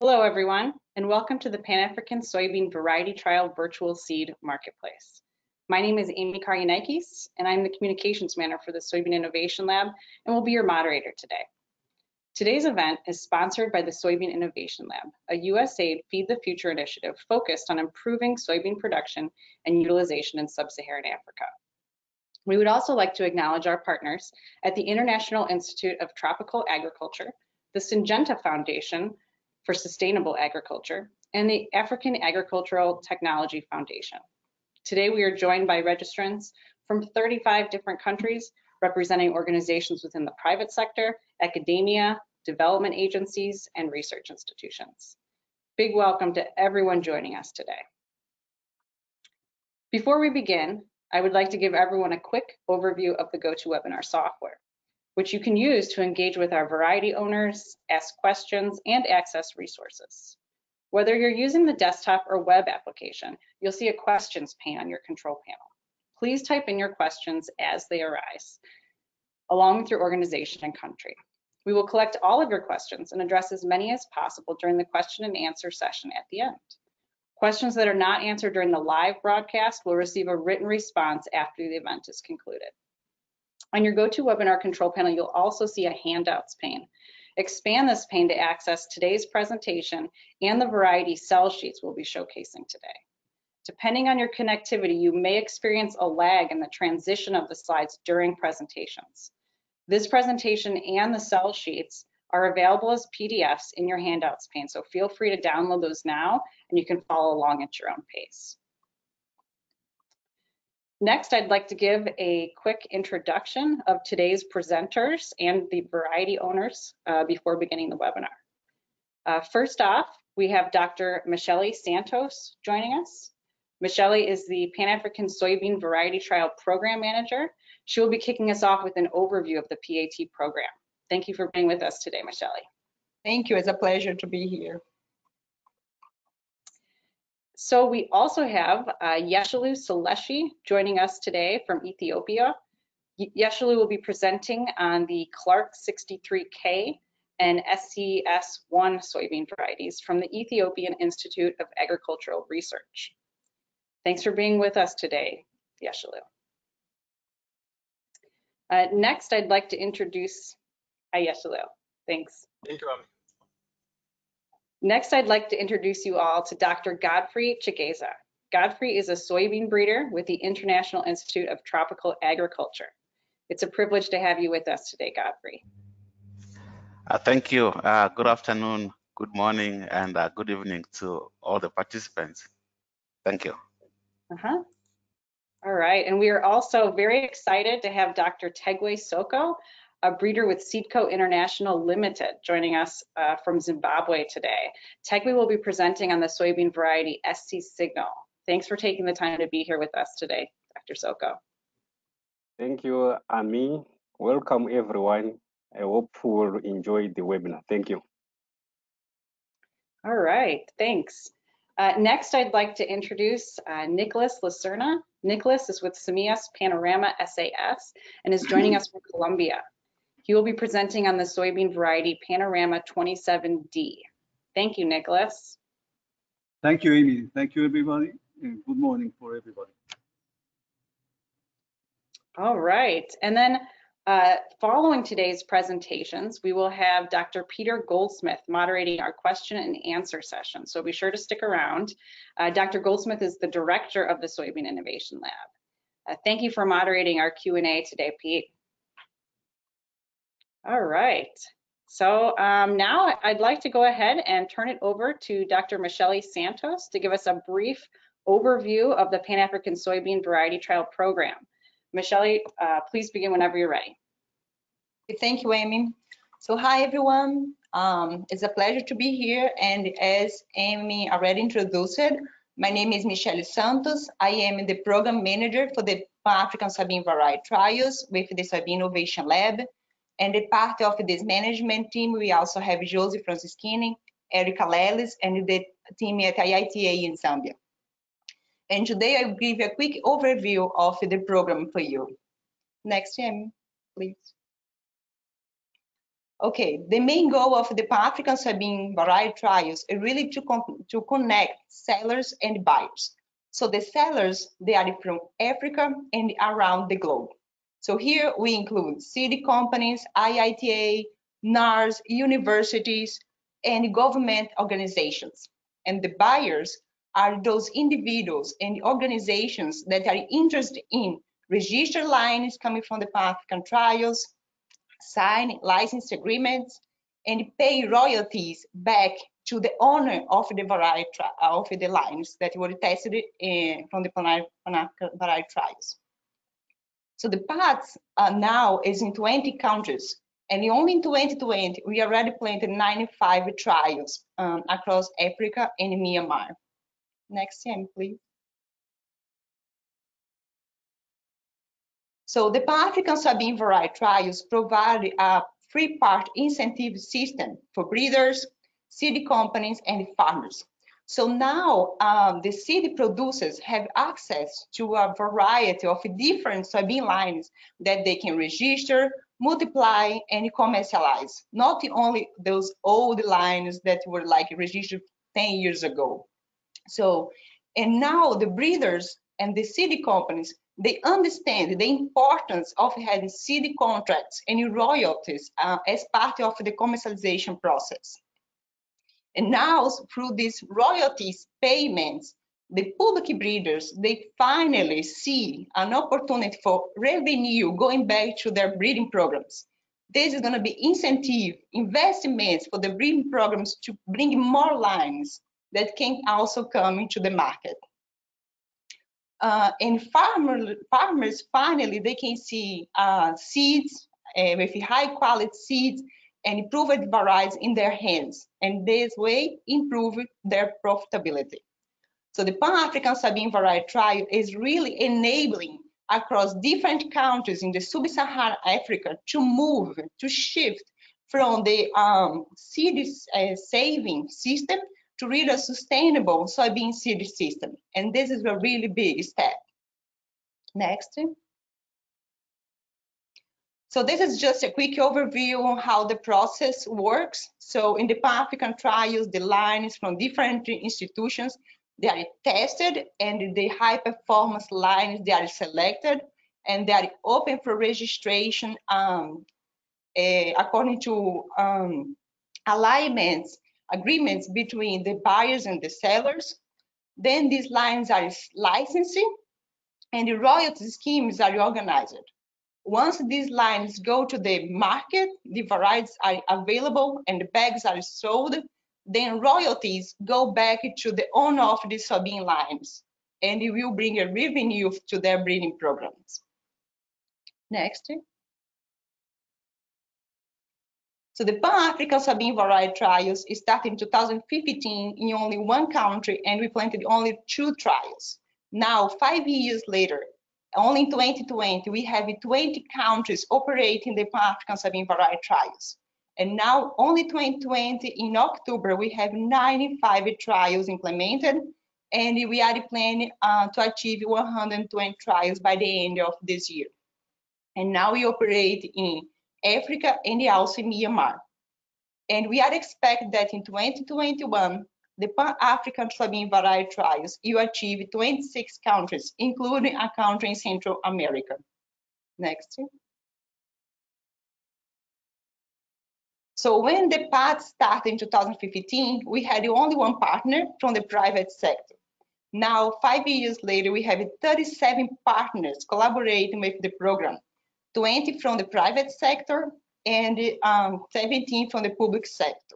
Hello, everyone, and welcome to the Pan-African Soybean Variety Trial Virtual Seed Marketplace. My name is Amy Karyanakis, and I'm the Communications Manager for the Soybean Innovation Lab, and will be your moderator today. Today's event is sponsored by the Soybean Innovation Lab, a USAID Feed the Future initiative focused on improving soybean production and utilization in sub-Saharan Africa. We would also like to acknowledge our partners at the International Institute of Tropical Agriculture, the Syngenta Foundation for Sustainable Agriculture, and the African Agricultural Technology Foundation. Today, we are joined by registrants from 35 different countries representing organizations within the private sector, academia, development agencies, and research institutions. Big welcome to everyone joining us today. Before we begin, I would like to give everyone a quick overview of the GoToWebinar software, which you can use to engage with our variety owners, ask questions, and access resources. Whether you're using the desktop or web application, you'll see a questions pane on your control panel. Please type in your questions as they arise, along with your organization and country. We will collect all of your questions and address as many as possible during the question and answer session at the end. Questions that are not answered during the live broadcast will receive a written response after the event is concluded. On your GoToWebinar control panel, you'll also see a handouts pane. Expand this pane to access today's presentation and the variety cell sheets we'll be showcasing today. Depending on your connectivity, you may experience a lag in the transition of the slides during presentations. This presentation and the cell sheets are available as PDFs in your handouts pane, so feel free to download those now and you can follow along at your own pace. Next, I'd like to give a quick introduction of today's presenters and the variety owners uh, before beginning the webinar. Uh, first off, we have Dr. Michele Santos joining us. Michele is the Pan-African Soybean Variety Trial Program Manager she will be kicking us off with an overview of the PAT program. Thank you for being with us today, Michele. Thank you. It's a pleasure to be here. So we also have uh, Yeshelu Seleshi joining us today from Ethiopia. Yeshelu will be presenting on the Clark 63K and SCS1 soybean varieties from the Ethiopian Institute of Agricultural Research. Thanks for being with us today, Yeshelu. Uh, next, I'd like to introduce Ayeshalo. Thanks. Thank you, Next, I'd like to introduce you all to Dr. Godfrey Chigeza. Godfrey is a soybean breeder with the International Institute of Tropical Agriculture. It's a privilege to have you with us today, Godfrey. Uh, thank you. Uh, good afternoon, good morning, and uh, good evening to all the participants. Thank you. Uh-huh. All right, and we are also very excited to have Dr. Tegwe Soko, a breeder with Seedco International Limited, joining us uh, from Zimbabwe today. Tegwe will be presenting on the soybean variety SC Signal. Thanks for taking the time to be here with us today, Dr. Soko. Thank you, Ami. Welcome, everyone. I hope you will enjoy the webinar. Thank you. All right, thanks. Uh, next, I'd like to introduce uh, Nicholas Lacerna. Nicholas is with Semillas Panorama SAS and is joining us from Colombia. He will be presenting on the soybean variety Panorama 27D. Thank you, Nicholas. Thank you, Amy. Thank you, everybody, and good morning for everybody. All right, and then uh, following today's presentations, we will have Dr. Peter Goldsmith moderating our question and answer session. So be sure to stick around. Uh, Dr. Goldsmith is the director of the Soybean Innovation Lab. Uh, thank you for moderating our Q&A today, Pete. All right. So um, now I'd like to go ahead and turn it over to Dr. Michele Santos to give us a brief overview of the Pan-African Soybean Variety Trial Program. Michele, uh, please begin whenever you're ready. Thank you, Amy. So hi, everyone. Um, it's a pleasure to be here. And as Amy already introduced, my name is Michele Santos. I am the program manager for the Pan-African Soybean Variety Trials with the Soybean Innovation Lab. And a part of this management team, we also have Josie Francischini, Erica Lelis, and the team at IITA in Zambia. And today I will give you a quick overview of the program for you. Next, Amy, please. Okay, the main goal of the Pan-African soybean variety trials is really to, to connect sellers and buyers. So the sellers, they are from Africa and around the globe. So here we include seed companies, IITA, NARS, universities, and government organizations. And the buyers are those individuals and organizations that are interested in registered lines coming from the Pan-African trials, sign license agreements, and pay royalties back to the owner of the variety of the lines that were tested in, from the Pan-African variety trials. So the PATS uh, now is in 20 countries, and only in 2020 we already planted 95 trials um, across Africa and Myanmar. Next slide, please. So the Pan-African soybean variety trials provide a three-part incentive system for breeders, seed companies, and farmers. So now um, the seed producers have access to a variety of different soybean lines that they can register, multiply, and commercialize. Not only those old lines that were like registered 10 years ago. So, and now the breeders and the seed companies they understand the importance of having seed contracts and royalties uh, as part of the commercialization process. And now, through these royalties payments, the public breeders, they finally see an opportunity for revenue going back to their breeding programs. This is going to be incentive investments for the breeding programs to bring more lines that can also come into the market uh, and farmer, farmers finally they can see uh, seeds uh, with high quality seeds and improved varieties in their hands and this way improve their profitability so the pan-african soybean variety trial is really enabling across different countries in the sub-saharan africa to move to shift from the um, seed uh, saving system to read a sustainable soybean seed system. And this is a really big step. Next. So this is just a quick overview on how the process works. So in the Pan-African trials, the lines from different institutions, they are tested and the high performance lines, they are selected and they are open for registration um, uh, according to um, alignments agreements between the buyers and the sellers. Then these lines are licensing and the royalty schemes are organized. Once these lines go to the market, the varieties are available and the bags are sold, then royalties go back to the owner of the soybean lines and it will bring a revenue to their breeding programs. Next. So the Pan-African soybean variety trials started in 2015 in only one country and we planted only two trials. Now, five years later, only in 2020, we have 20 countries operating the Pan-African variety trials. And now, only 2020, in October, we have 95 trials implemented, and we are planning uh, to achieve 120 trials by the end of this year. And now we operate in Africa, and also Myanmar. And we are expect that in 2021, the Pan-African soybean variety trials will achieve 26 countries, including a country in Central America. Next. So when the PAT started in 2015, we had only one partner from the private sector. Now, five years later, we have 37 partners collaborating with the program 20 from the private sector and um, 17 from the public sector.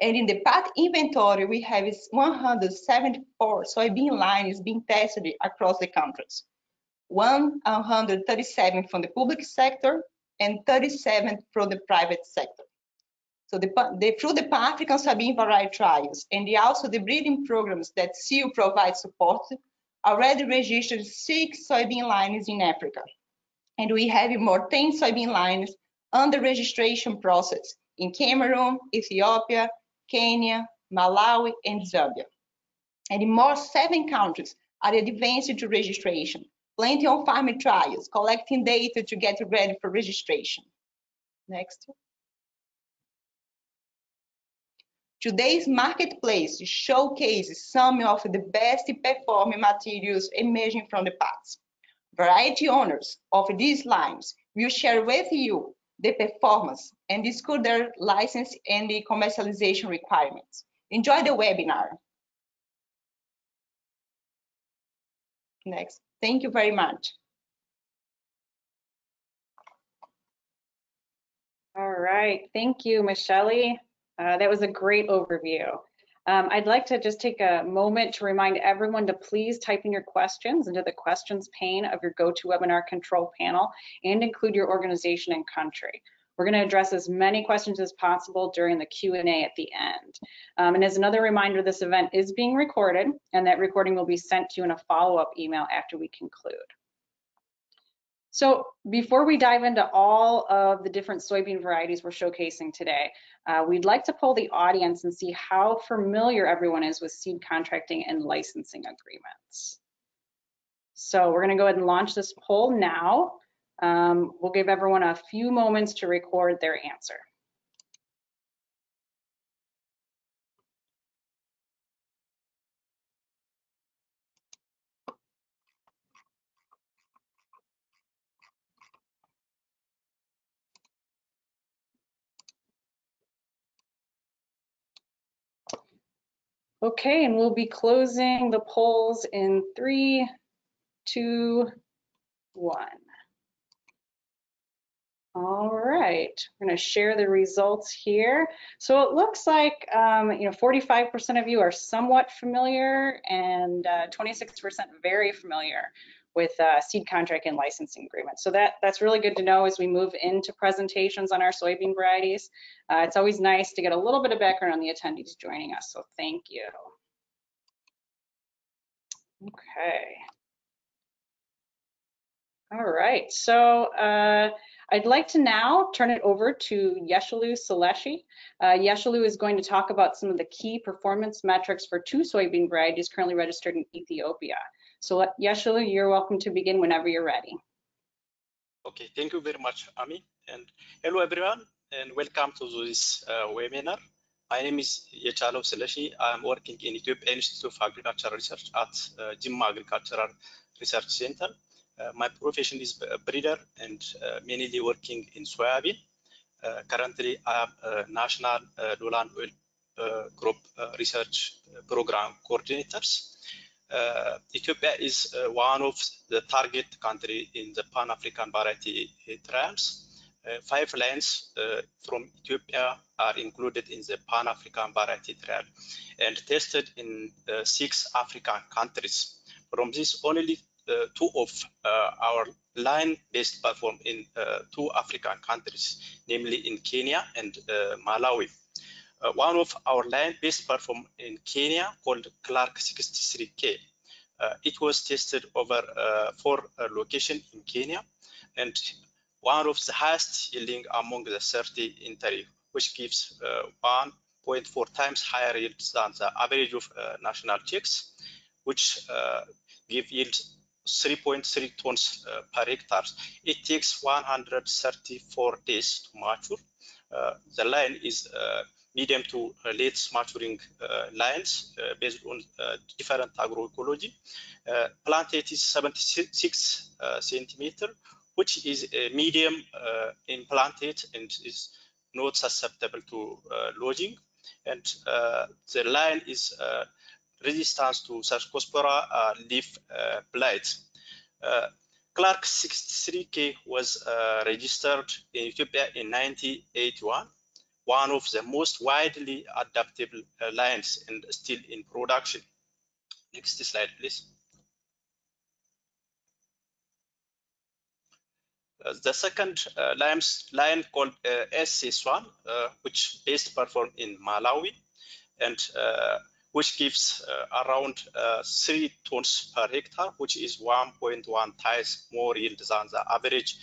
And in the PAT inventory, we have 174 soybean lines being tested across the countries. 137 from the public sector and 37 from the private sector. So the, the, through the Pan-African soybean variety trials and the, also the breeding programs that SIL provides support, already registered six soybean lines in Africa and we have more 10 soybean lines under registration process in Cameroon, Ethiopia, Kenya, Malawi, and Zambia. And more, seven countries are advanced to registration, plenty of farm trials, collecting data to get ready for registration. Next. Today's marketplace showcases some of the best performing materials emerging from the PATs. Variety owners of these lines will share with you the performance and discuss their license and the commercialization requirements. Enjoy the webinar. Next. Thank you very much. All right, thank you, Michelle. Uh, that was a great overview. Um, I'd like to just take a moment to remind everyone to please type in your questions into the questions pane of your GoToWebinar control panel and include your organization and country. We're going to address as many questions as possible during the Q&A at the end. Um, and as another reminder, this event is being recorded and that recording will be sent to you in a follow-up email after we conclude. So before we dive into all of the different soybean varieties we're showcasing today, uh, we'd like to poll the audience and see how familiar everyone is with seed contracting and licensing agreements. So we're gonna go ahead and launch this poll now. Um, we'll give everyone a few moments to record their answer. Okay, and we'll be closing the polls in three, two, one. All right, we're to share the results here. So it looks like, um, you know, 45% of you are somewhat familiar and 26% uh, very familiar with uh, seed contract and licensing agreements. So that, that's really good to know as we move into presentations on our soybean varieties. Uh, it's always nice to get a little bit of background on the attendees joining us, so thank you. Okay. All right, so uh, I'd like to now turn it over to Yeshalu Saleshi. Uh, Yeshalu is going to talk about some of the key performance metrics for two soybean varieties currently registered in Ethiopia. So Yeshalu, you're welcome to begin whenever you're ready. Okay, thank you very much, Ami. And hello, everyone, and welcome to this uh, webinar. My name is Yechalo Seleshi. I'm working in Ethiopia Institute of Agricultural Research at uh, Jimma Agricultural Research Center. Uh, my profession is a breeder and uh, mainly working in soybean. Uh, currently, I am a national uh, Lowland oil uh, crop uh, research program coordinators. Uh, Ethiopia is uh, one of the target country in the Pan-African variety trials. Uh, five lands uh, from Ethiopia are included in the Pan-African variety trial and tested in uh, six African countries. From this, only uh, two of our line-based platform in two African countries, namely in Kenya and Malawi. Uh, one of our land-based platform in Kenya called Clark 63K. Uh, it was tested over uh, four uh, locations in Kenya and one of the highest yielding among the 30 in which gives 1.4 times higher yields than the average of national checks, which give yield 3.3 tons uh, per hectare. It takes 134 days to mature. Uh, the line is uh, medium to late maturing uh, lines uh, based on uh, different agroecology. planted is 76 centimeter, which is a medium implanted and is not susceptible to lodging. And the line is resistance to Cercospora uh, leaf uh, blight. Uh, Clark 63K was registered in Ethiopia in 1981 one of the most widely adaptable uh, lines and still in production. Next slide, please. Uh, the second uh, line called uh, SS1, uh, which best perform in Malawi and uh, which gives uh, around three tons per hectare, which is 1.1 times more yield than the average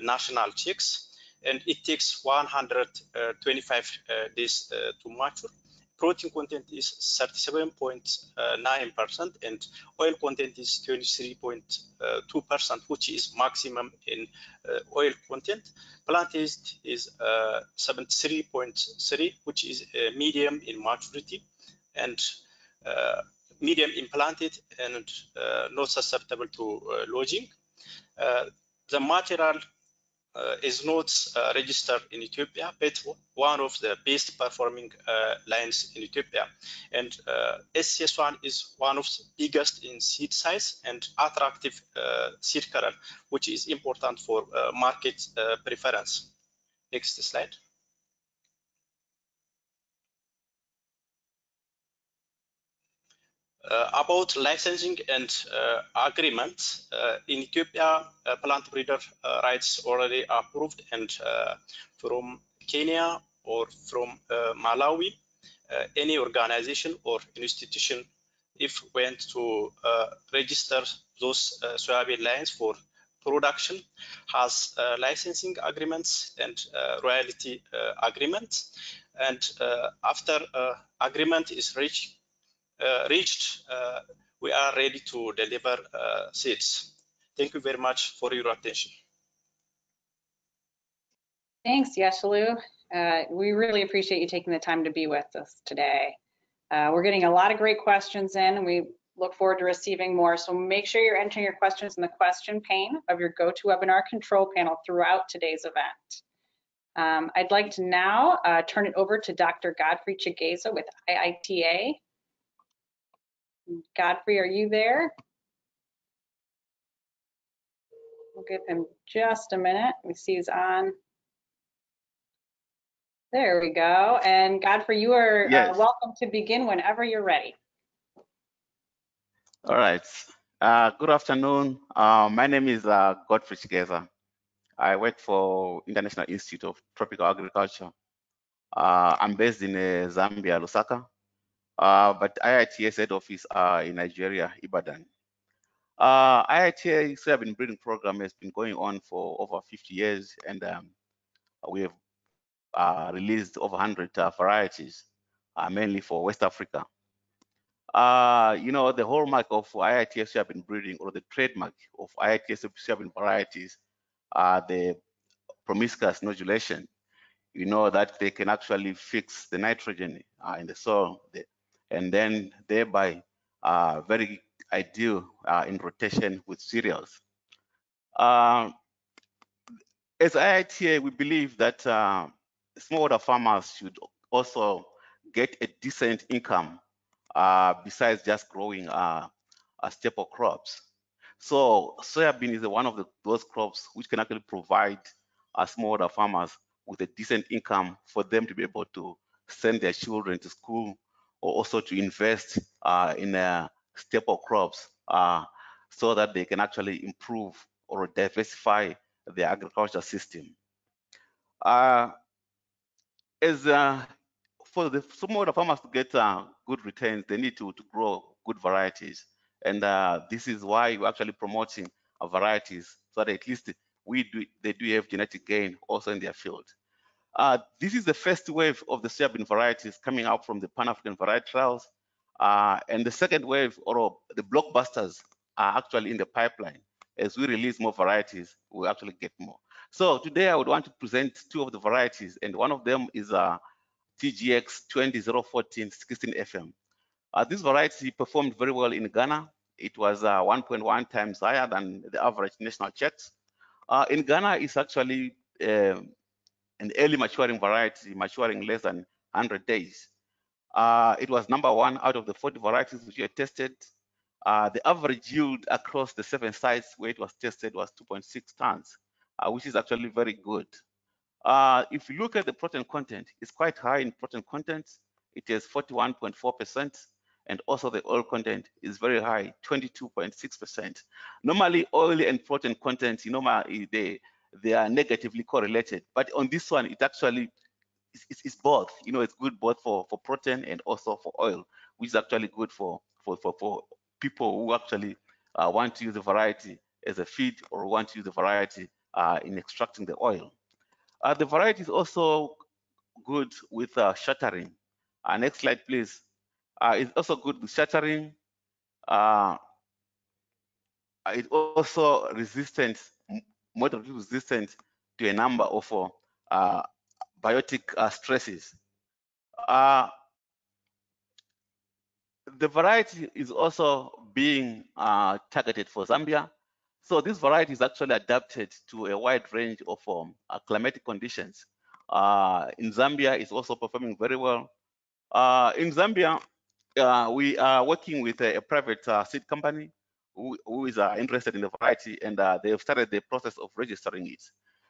national chicks and it takes 125 uh, days uh, to mature. protein content is 37.9% and oil content is 23.2%, which is maximum in uh, oil content. Plant-based is 73.3, which is medium in maturity and medium implanted and uh, not susceptible to uh, lodging. Uh, the material uh, Uh, is not uh, registered in Ethiopia, but one of the best performing uh, lines in Ethiopia. And uh, SCS1 is one of the biggest in seed size and attractive uh, seed color, which is important for market preference. Next slide. About licensing and uh, agreements, uh, in Ethiopia, plant breeder rights already approved and from Kenya or from Malawi, any organization or institution if went to register those soybean lines for production has uh, licensing agreements and uh, royalty uh, agreements. And after agreement is reached uh, reached, uh, we are ready to deliver uh, seeds. Thank you very much for your attention. Thanks, Yeshalu. Uh, we really appreciate you taking the time to be with us today. Uh, we're getting a lot of great questions in and we look forward to receiving more. So make sure you're entering your questions in the question pane of your GoToWebinar control panel throughout today's event. Um, I'd like to now uh, turn it over to Dr. Godfrey Chigeza with IITA Godfrey, are you there? We'll give him just a minute. We see he's on. There we go. And Godfrey, you are uh, yes. uh, welcome to begin whenever you're ready. All right. Uh, good afternoon. Uh, my name is uh, Godfrey Chigeza. I work for International Institute of Tropical Agriculture. Uh, I'm based in Zambia, Lusaka. Uh, but IITA's head office uh, in Nigeria, Ibadan. Uh, IITA soybean breeding program has been going on for over 50 years, and um, we have uh, released over 100 uh, varieties, uh, mainly for West Africa. You know, the hallmark of IITA soybean breeding or the trademark of IITA soybean varieties are the promiscuous nodulation. You know that they can actually fix the nitrogen in the soil, the, and then thereby uh, very ideal uh, in rotation with cereals. Uh, as IITA, we believe that uh, smallholder farmers should also get a decent income uh, besides just growing uh, staple crops. So soybean is one of the, those crops which can actually provide smallholder farmers with a decent income for them to be able to send their children to school also to invest uh, in uh, staple crops uh, so that they can actually improve or diversify the agriculture system. Uh, as uh, for the small farmers to get uh, good returns, they need to, to grow good varieties. And this is why we're actually promoting varieties so that at least we do, they do have genetic gain also in their field. Uh, this is the first wave of the soybean varieties coming out from the Pan-African variety trials. Uh, and the second wave, or the blockbusters, are actually in the pipeline. As we release more varieties, we actually get more. So today I would want to present two of the varieties, and one of them is uh, TGX 20014 16 FM. Uh, this variety performed very well in Ghana. It was uh, 1.1 times higher than the average national checks. Uh, in Ghana, it's actually um, an early maturing variety, maturing less than 100 days. Uh, it was number one out of the 40 varieties which were tested. Uh, the average yield across the seven sites where it was tested was 2.6 tons, uh, which is actually very good. Uh, if you look at the protein content, it's quite high in protein content. It is 41.4%, and also the oil content is very high, 22.6%. Normally, oil and protein content, you know, they they are negatively correlated. But on this one, it actually it's, it's, both. You know, it's good both for for protein and also for oil, which is actually good for for for, for people who actually uh, want to use the variety as a feed or want to use the variety uh, in extracting the oil. Uh, the variety is also good with uh, shattering. Uh, next slide, please. Uh, it's also good with shattering. Uh, it's also resistant, moderately resistant to a number of uh, biotic uh, stresses. Uh, the variety is also being uh, targeted for Zambia. So this variety is actually adapted to a wide range of um, uh, climatic conditions. Uh, in Zambia, it's also performing very well. In Zambia, we are working with a, a private seed company who, who is interested in the variety, and they have started the process of registering it.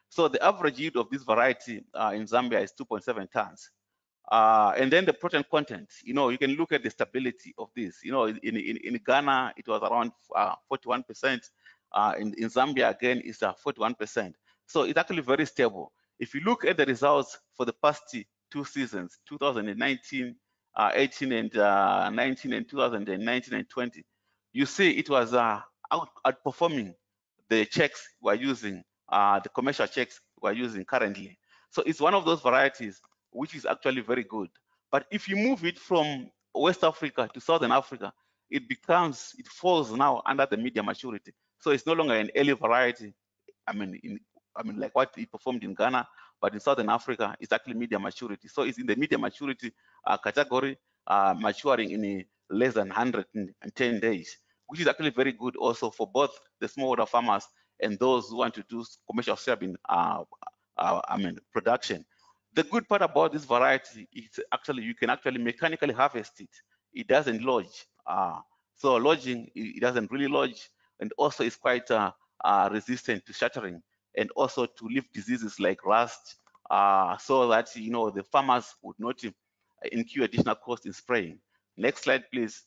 So the average yield of this variety in Zambia is 2.7 tons. Uh, and then the protein content, you know, you can look at the stability of this. You know, in, in, in Ghana, it was around 41%. Uh, uh, in, in Zambia, again, it's 41%. So it's actually very stable. If you look at the results for the past two seasons, 2019, uh, 18 and uh, 19 and 2019 and 20, you see it was uh, out, outperforming the checks we're using, the commercial checks we're using currently. So it's one of those varieties which is actually very good. But if you move it from West Africa to Southern Africa, it becomes, it falls now under the medium maturity. So it's no longer an early variety. I mean, in, I mean, like what it performed in Ghana, but in Southern Africa, it's actually medium maturity. So it's in the medium maturity uh, category, uh, maturing in less than 110 days, which is actually very good also for both the smallholder farmers and those who want to do commercial soybean, uh, uh, I mean, production. The good part about this variety is actually you can actually mechanically harvest it. It doesn't lodge. Uh, so lodging, it doesn't really lodge, and also it's quite uh, uh, resistant to shattering and also to leaf diseases like rust, uh, so that you know the farmers would not incur additional cost in spraying. Next slide, please.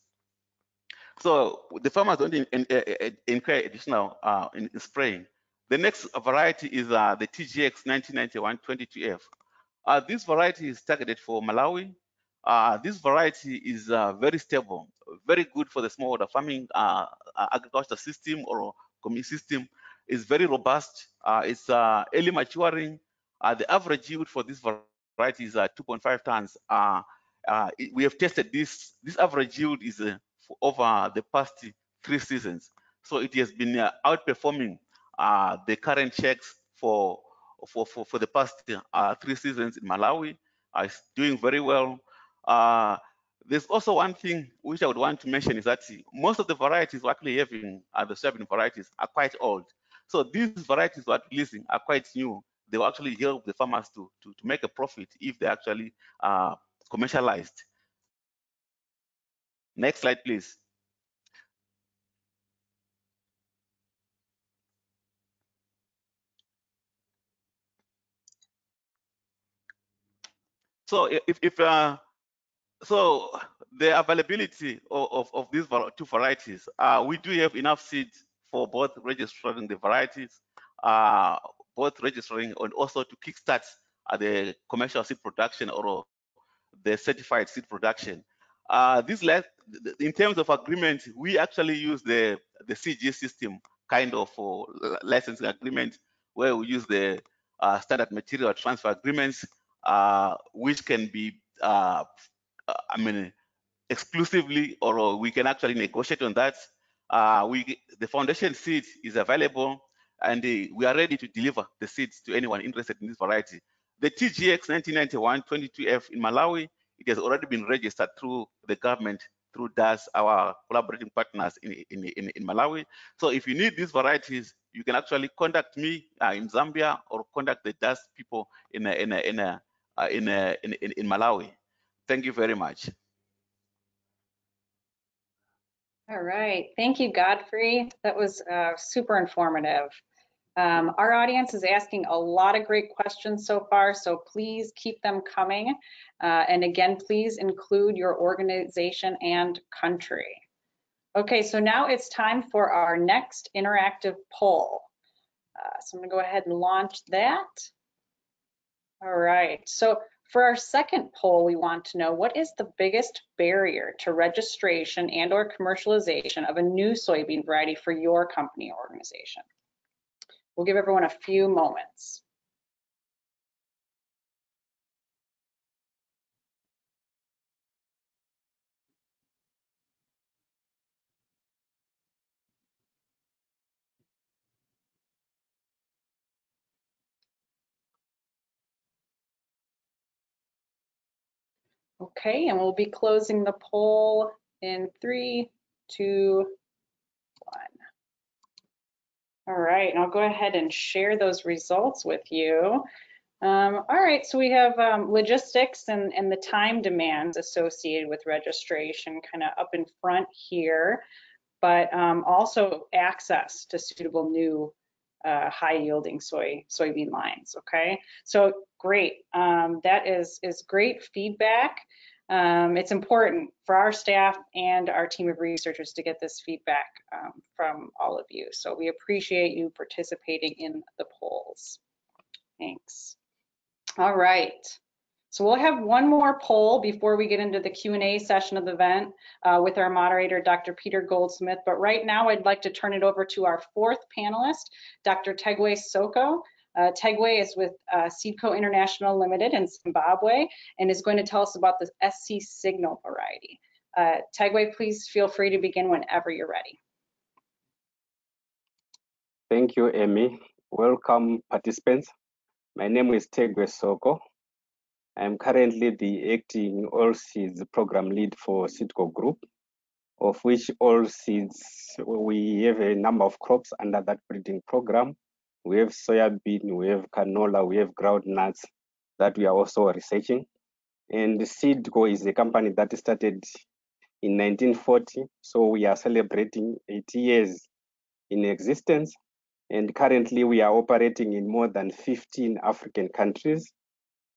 So the farmers don't in, in, in, incur additional uh, in, spraying. The next variety is uh, the TGX 1991 22F. Uh, this variety is targeted for Malawi. Uh, this variety is uh, very stable, very good for the smallholder farming uh, agriculture system or community system. It's very robust. It's early maturing. the average yield for this variety is 2.5 tons. We have tested this. This average yield is over the past three seasons. So it has been outperforming the current checks for for, for, for the past uh, three seasons in Malawi. Uh, it's doing very well. Uh, there's also one thing which I would want to mention is that most of the varieties we're actually having, uh, the soybean varieties, are quite old. So these varieties we're releasing are quite new. They will actually help the farmers to, to, to make a profit if they actually uh, commercialized. Next slide, please. So if, if uh, so the availability of, of, of these two varieties, uh, we do have enough seeds for both registering the varieties, uh, both registering and also to kickstart the commercial seed production or the certified seed production. Uh, this in terms of agreement, we actually use the the CG system kind of uh, licensing agreement where we use the uh, standard material transfer agreements uh, which can be, uh, I mean, exclusively, or we can actually negotiate on that. Uh, we, the foundation seed is available, and we are ready to deliver the seeds to anyone interested in this variety. The TGX 1991 22F in Malawi, it has already been registered through the government through DAS, our collaborating partners in, in, in, Malawi. So if you need these varieties, you can actually contact me uh, in Zambia or contact the DAS people in a, in a, in a, uh, in, uh, in, in, in Malawi. Thank you very much. All right, thank you, Godfrey. That was uh, super informative. Um, our audience is asking a lot of great questions so far, so please keep them coming. Uh, and again, please include your organization and country. Okay, so now it's time for our next interactive poll. Uh, so I'm gonna go ahead and launch that. All right, so for our second poll, we want to know what is the biggest barrier to registration and or commercialization of a new soybean variety for your company or organization? We'll give everyone a few moments. Okay, and we'll be closing the poll in three, two, all right, and I'll go ahead and share those results with you. Um, all right, so we have um, logistics and, and the time demands associated with registration kind of up in front here, but um, also access to suitable new uh, high yielding soy soybean lines. Okay, so great. Um, that is is great feedback. Um, it's important for our staff and our team of researchers to get this feedback um, from all of you. So we appreciate you participating in the polls. Thanks. All right. So we'll have one more poll before we get into the Q&A session of the event uh, with our moderator, Dr. Peter Goldsmith. But right now, I'd like to turn it over to our fourth panelist, Dr. Tegwe Soko. Uh, Tegwe is with uh, Seedco International Limited in Zimbabwe and is going to tell us about the SC Signal variety. Uh, Tegwe, please feel free to begin whenever you're ready. Thank you, Amy. Welcome, participants. My name is Tegwe Soko. I'm currently the acting Oil Seeds program lead for Seedco Group, of which Oil Seeds, we have a number of crops under that breeding program. We have soybean, we have canola, we have groundnuts that we are also researching. And Seedco is a company that started in 1940, so we are celebrating 80 years in existence. And currently we are operating in more than 15 African countries.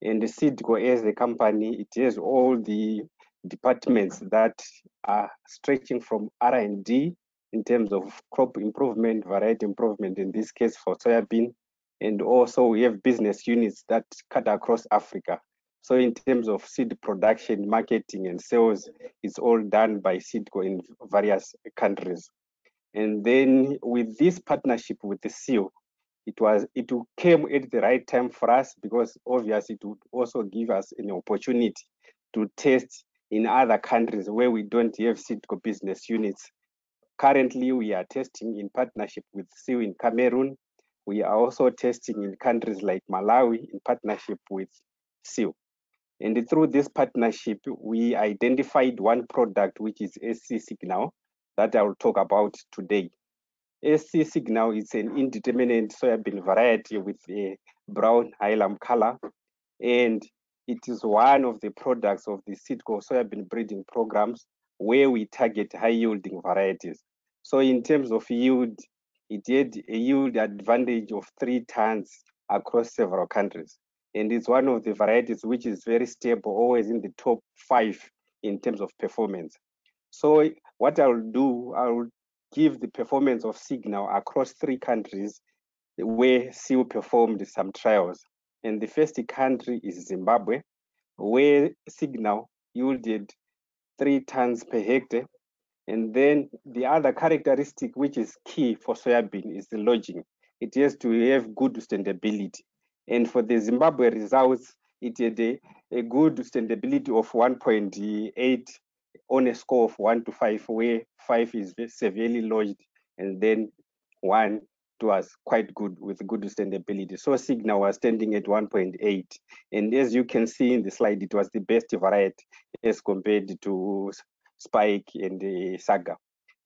And Seedco as a company, it has all the departments that are stretching from R&D in terms of crop improvement, variety improvement, in this case for soybean. And also we have business units that cut across Africa. So in terms of seed production, marketing and sales, it's all done by Seedco in various countries. And then with this partnership with the SIL, it was it came at the right time for us because obviously it would also give us an opportunity to test in other countries where we don't have Seedco business units. Currently, we are testing in partnership with SIL in Cameroon. We are also testing in countries like Malawi in partnership with SIL. And through this partnership, we identified one product, which is SC Signal, that I will talk about today. SC Signal is an indeterminate soybean variety with a brown hilum color, and it is one of the products of the Seedco soybean breeding programs where we target high yielding varieties. So in terms of yield, it had a yield advantage of three tons across several countries. And it's one of the varieties which is very stable, always in the top five in terms of performance. So what I'll do, I'll give the performance of Signal across three countries where SIL performed some trials. And the first country is Zimbabwe, where Signal yielded three tons per hectare. And then the other characteristic which is key for soybean is the lodging. It has to have good standability. And for the Zimbabwe results, it had a, a good standability of 1.8 on a score of one to five, where five is severely lodged, and then one was quite good with good standability. So Signal was standing at 1.8. And as you can see in the slide, it was the best variety as compared to Spike and the Saga.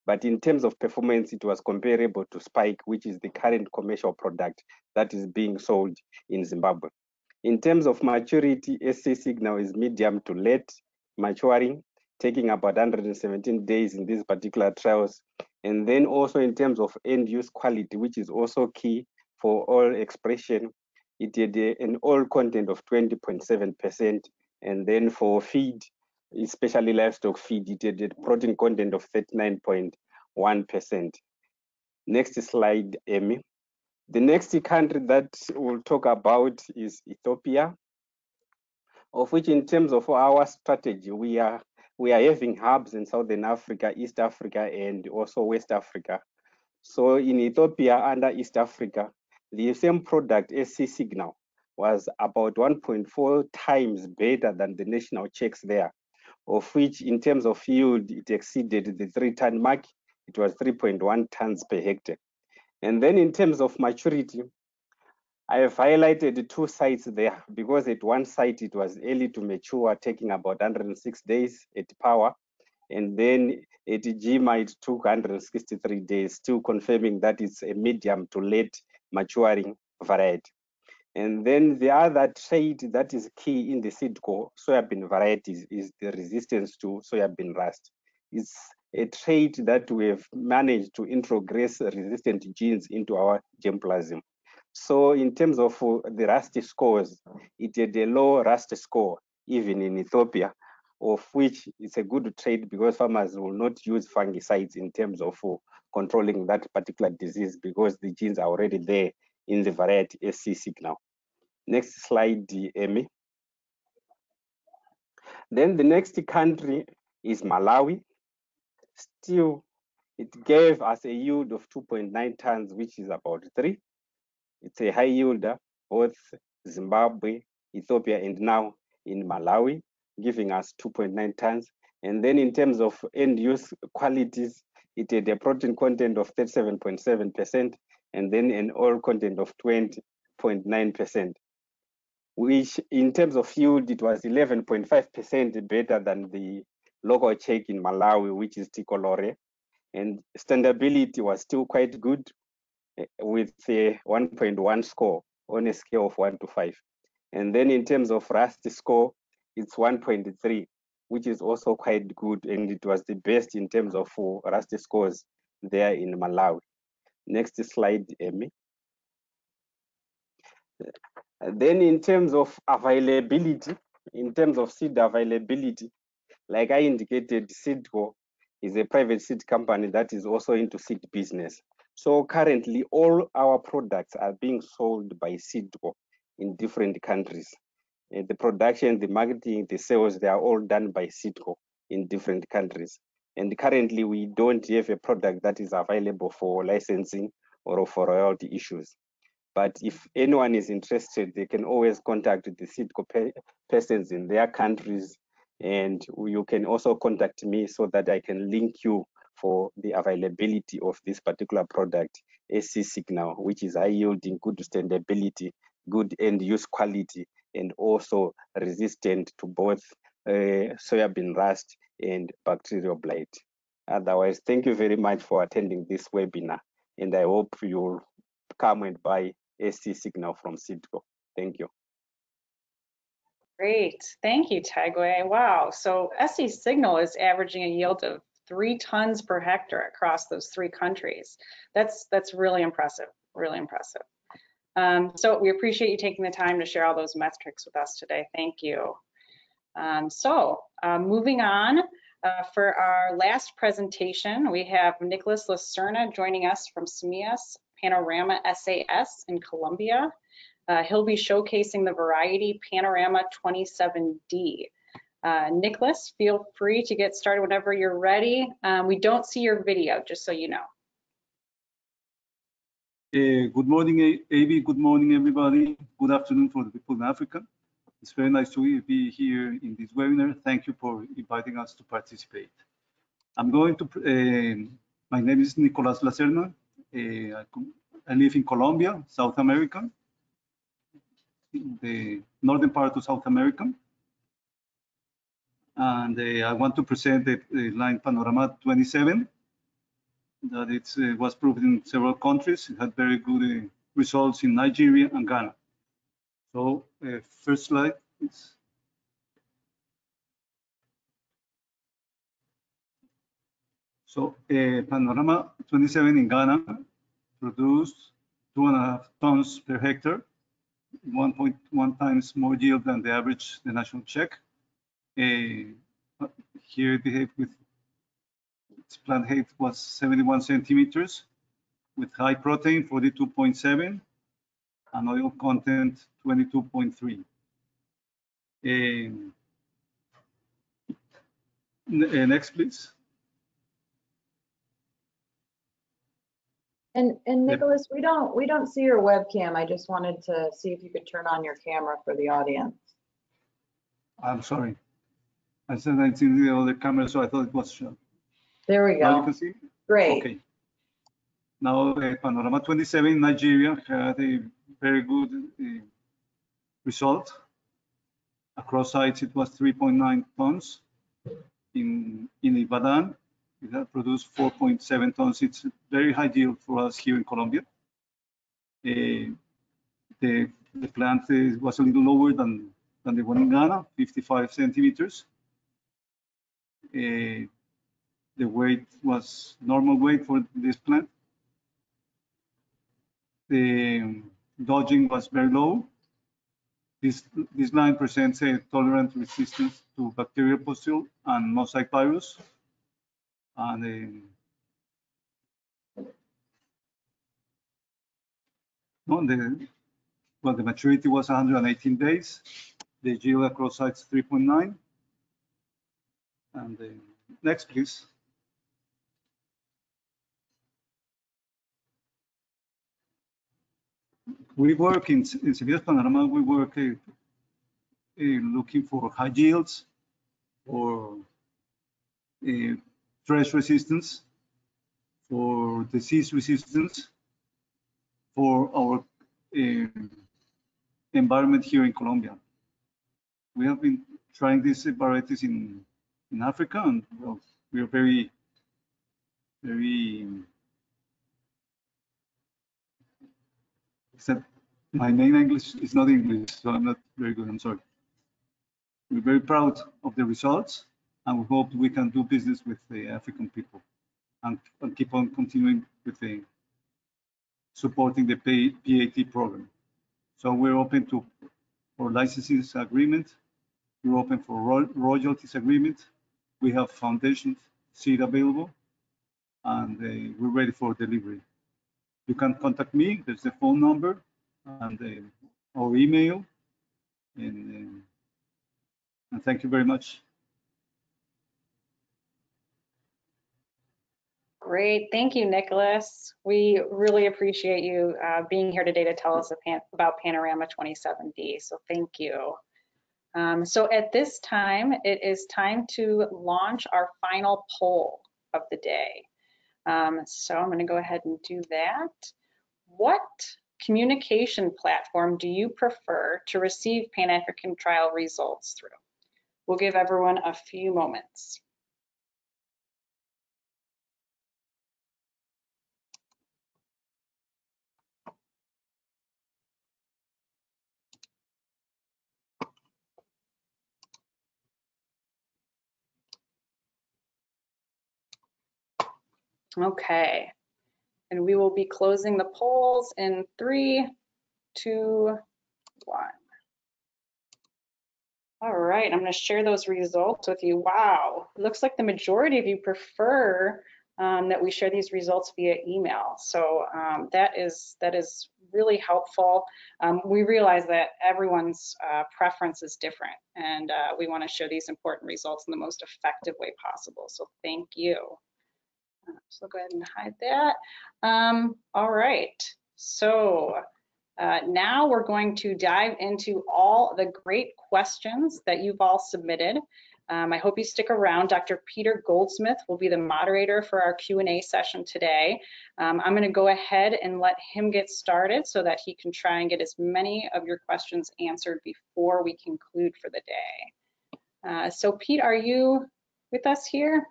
But in terms of performance, it was comparable to Spike, which is the current commercial product that is being sold in Zimbabwe. In terms of maturity, SC Signal is medium to late maturing taking about 117 days in these particular trials. And then also in terms of end use quality, which is also key for oil expression, it had an oil content of 20.7%. And then for feed, especially livestock feed, it had a protein content of 39.1%. Next slide, Amy. The next country that we'll talk about is Ethiopia, of which in terms of our strategy, we are we are having hubs in Southern Africa, East Africa, and also West Africa. So in Ethiopia, under East Africa, the same product, SC Signal, was about 1.4 times better than the national checks there, of which in terms of yield, it exceeded the three ton mark. It was 3.1 tons per hectare. And then in terms of maturity, I have highlighted two sites there because at one site it was early to mature, taking about 106 days at Pawe. And then at Jimma it took 163 days, still confirming that it's a medium to late maturing variety. And then the other trait that is key in the Seedco soybean varieties is the resistance to soybean rust. It's a trait that we have managed to introgress resistant genes into our germplasm. So in terms of uh, the rust scores, it had a low rust score, even in Ethiopia, of which it's a good trait because farmers will not use fungicides in terms of uh, controlling that particular disease because the genes are already there in the variety SC signal. Next slide, Emmy. Then the next country is Malawi. Still, it gave us a yield of 2.9 tons, which is about three. It's a high yielder, both Zimbabwe, Ethiopia, and now in Malawi, giving us 2.9 tons. And then in terms of end use qualities, it had a protein content of 37.7% and then an oil content of 20.9%, which in terms of yield, it was 11.5% better than the local check in Malawi, which is Tikolore. And standability was still quite good eh, with a 1.1 score on a scale of 1 to 5. And then in terms of rust score, it's 1.3, which is also quite good. And it was the best in terms of rust scores there in Malawi. Next slide, Emmy. Then in terms of availability, in terms of seed availability, like I indicated, Seedco is a private seed company that is also into seed business. So currently all our products are being sold by Seedco in different countries. Uh, the production, the marketing, the sales, they are all done by Seedco in different countries. And currently we don't have a product that is available for licensing or for royalty issues. But if anyone is interested, they can always contact the Seedco pe persons in their countries and you can also contact me so that I can link you for the availability of this particular product, SC Signal, which is high yielding, good standability, good end use quality, and also resistant to both soybean rust and bacterial blight. Otherwise, thank you very much for attending this webinar, and I hope you'll come and buy SC Signal from Seedco. Thank you. Great, thank you, Tagwe. Wow, so SC Signal is averaging a yield of three tons per hectare across those three countries. That's that's really impressive, really impressive. Um, so we appreciate you taking the time to share all those metrics with us today. Thank you. Um, so uh, moving on, uh, for our last presentation, we have Nicholas Lacerna joining us from Semillas Panorama SAS in Colombia. Uh, he'll be showcasing the variety Panorama 27D. Uh, Nicholas, feel free to get started whenever you're ready. Um, we don't see your video, just so you know. Uh, good morning, Avi. Good morning, everybody. Good afternoon for the people in Africa. It's very nice to be here in this webinar. Thank you for inviting us to participate. I'm going to, uh, my name is Nicolas Lacerna. Uh, I live in Colombia, South America, the northern part of South America. And uh, I want to present the, the, line Panorama 27 that it uh, was proved in several countries. It had very good uh, results in Nigeria and Ghana. So uh, first slide, please. So uh, Panorama 27 in Ghana produced two and a half tons per hectare 1.1 times more yield than the average, the national check. Uh, here the height with its plant height was 71 centimeters with high protein 42.7 and oil content 22.3. Um, uh, next, please. And, and Nicholas, we don't, we don't see your webcam. I just wanted to see if you could turn on your camera for the audience. I'm sorry. I said I seen the other camera, so I thought it was shut. There we Now you go. can see? Great. Okay. Now, uh, Panorama 27 Nigeria had a very good uh, result. Across sites, it was 3.9 tons. In, in Ibadan, it produced 4.7 tons. It's very high yield for us here in Colombia. Uh, the, the plant was a little lower than, than the one in Ghana, 55 centimeters. Uh, the weight was normal weight for this plant. The lodging was very low. This, this line presents a tolerant resistance to bacterial pustule and mosaic virus. And um, the, well, the maturity was 118 days. The yield across sites 3.9. And uh, next, please. We work in, in Semillas Panorama, we work uh, uh, looking for high yields, for uh, stress resistance, for disease resistance, for our uh, environment here in Colombia. We have been trying these varieties in, in Africa and well, we are very, very except my main English is not English, so I'm not very good, I'm sorry. We're very proud of the results and we hope we can do business with the African people and, and keep on continuing with the supporting the PAT program. So we're open to for licenses agreement. We're open for ro royalties agreement. We have foundation seed available and uh, we're ready for delivery you can contact me. There's the phone number and uh, our email. And, uh, and thank you very much. Great, thank you, Nicholas. We really appreciate you uh, being here today to tell us about Panorama 27D, so thank you. Um, so at this time, it is time to launch our final poll of the day. Um, so I'm going to go ahead and do that. What communication platform do you prefer to receive Pan-African trial results through? We'll give everyone a few moments. Okay, and we will be closing the polls in three, two, one. All right, I'm going to share those results with you. Wow, looks like the majority of you prefer um, that we share these results via email. So um, that is that is really helpful. Um, we realize that everyone's uh, preference is different, and uh, we want to share these important results in the most effective way possible. So thank you. So go ahead and hide that. Um, all right, so uh, now we're going to dive into all the great questions that you've all submitted. Um, I hope you stick around. Dr. Peter Goldsmith will be the moderator for our Q&A session today. Um, I'm going to go ahead and let him get started so that he can try and get as many of your questions answered before we conclude for the day. Uh, so Pete, are you with us here?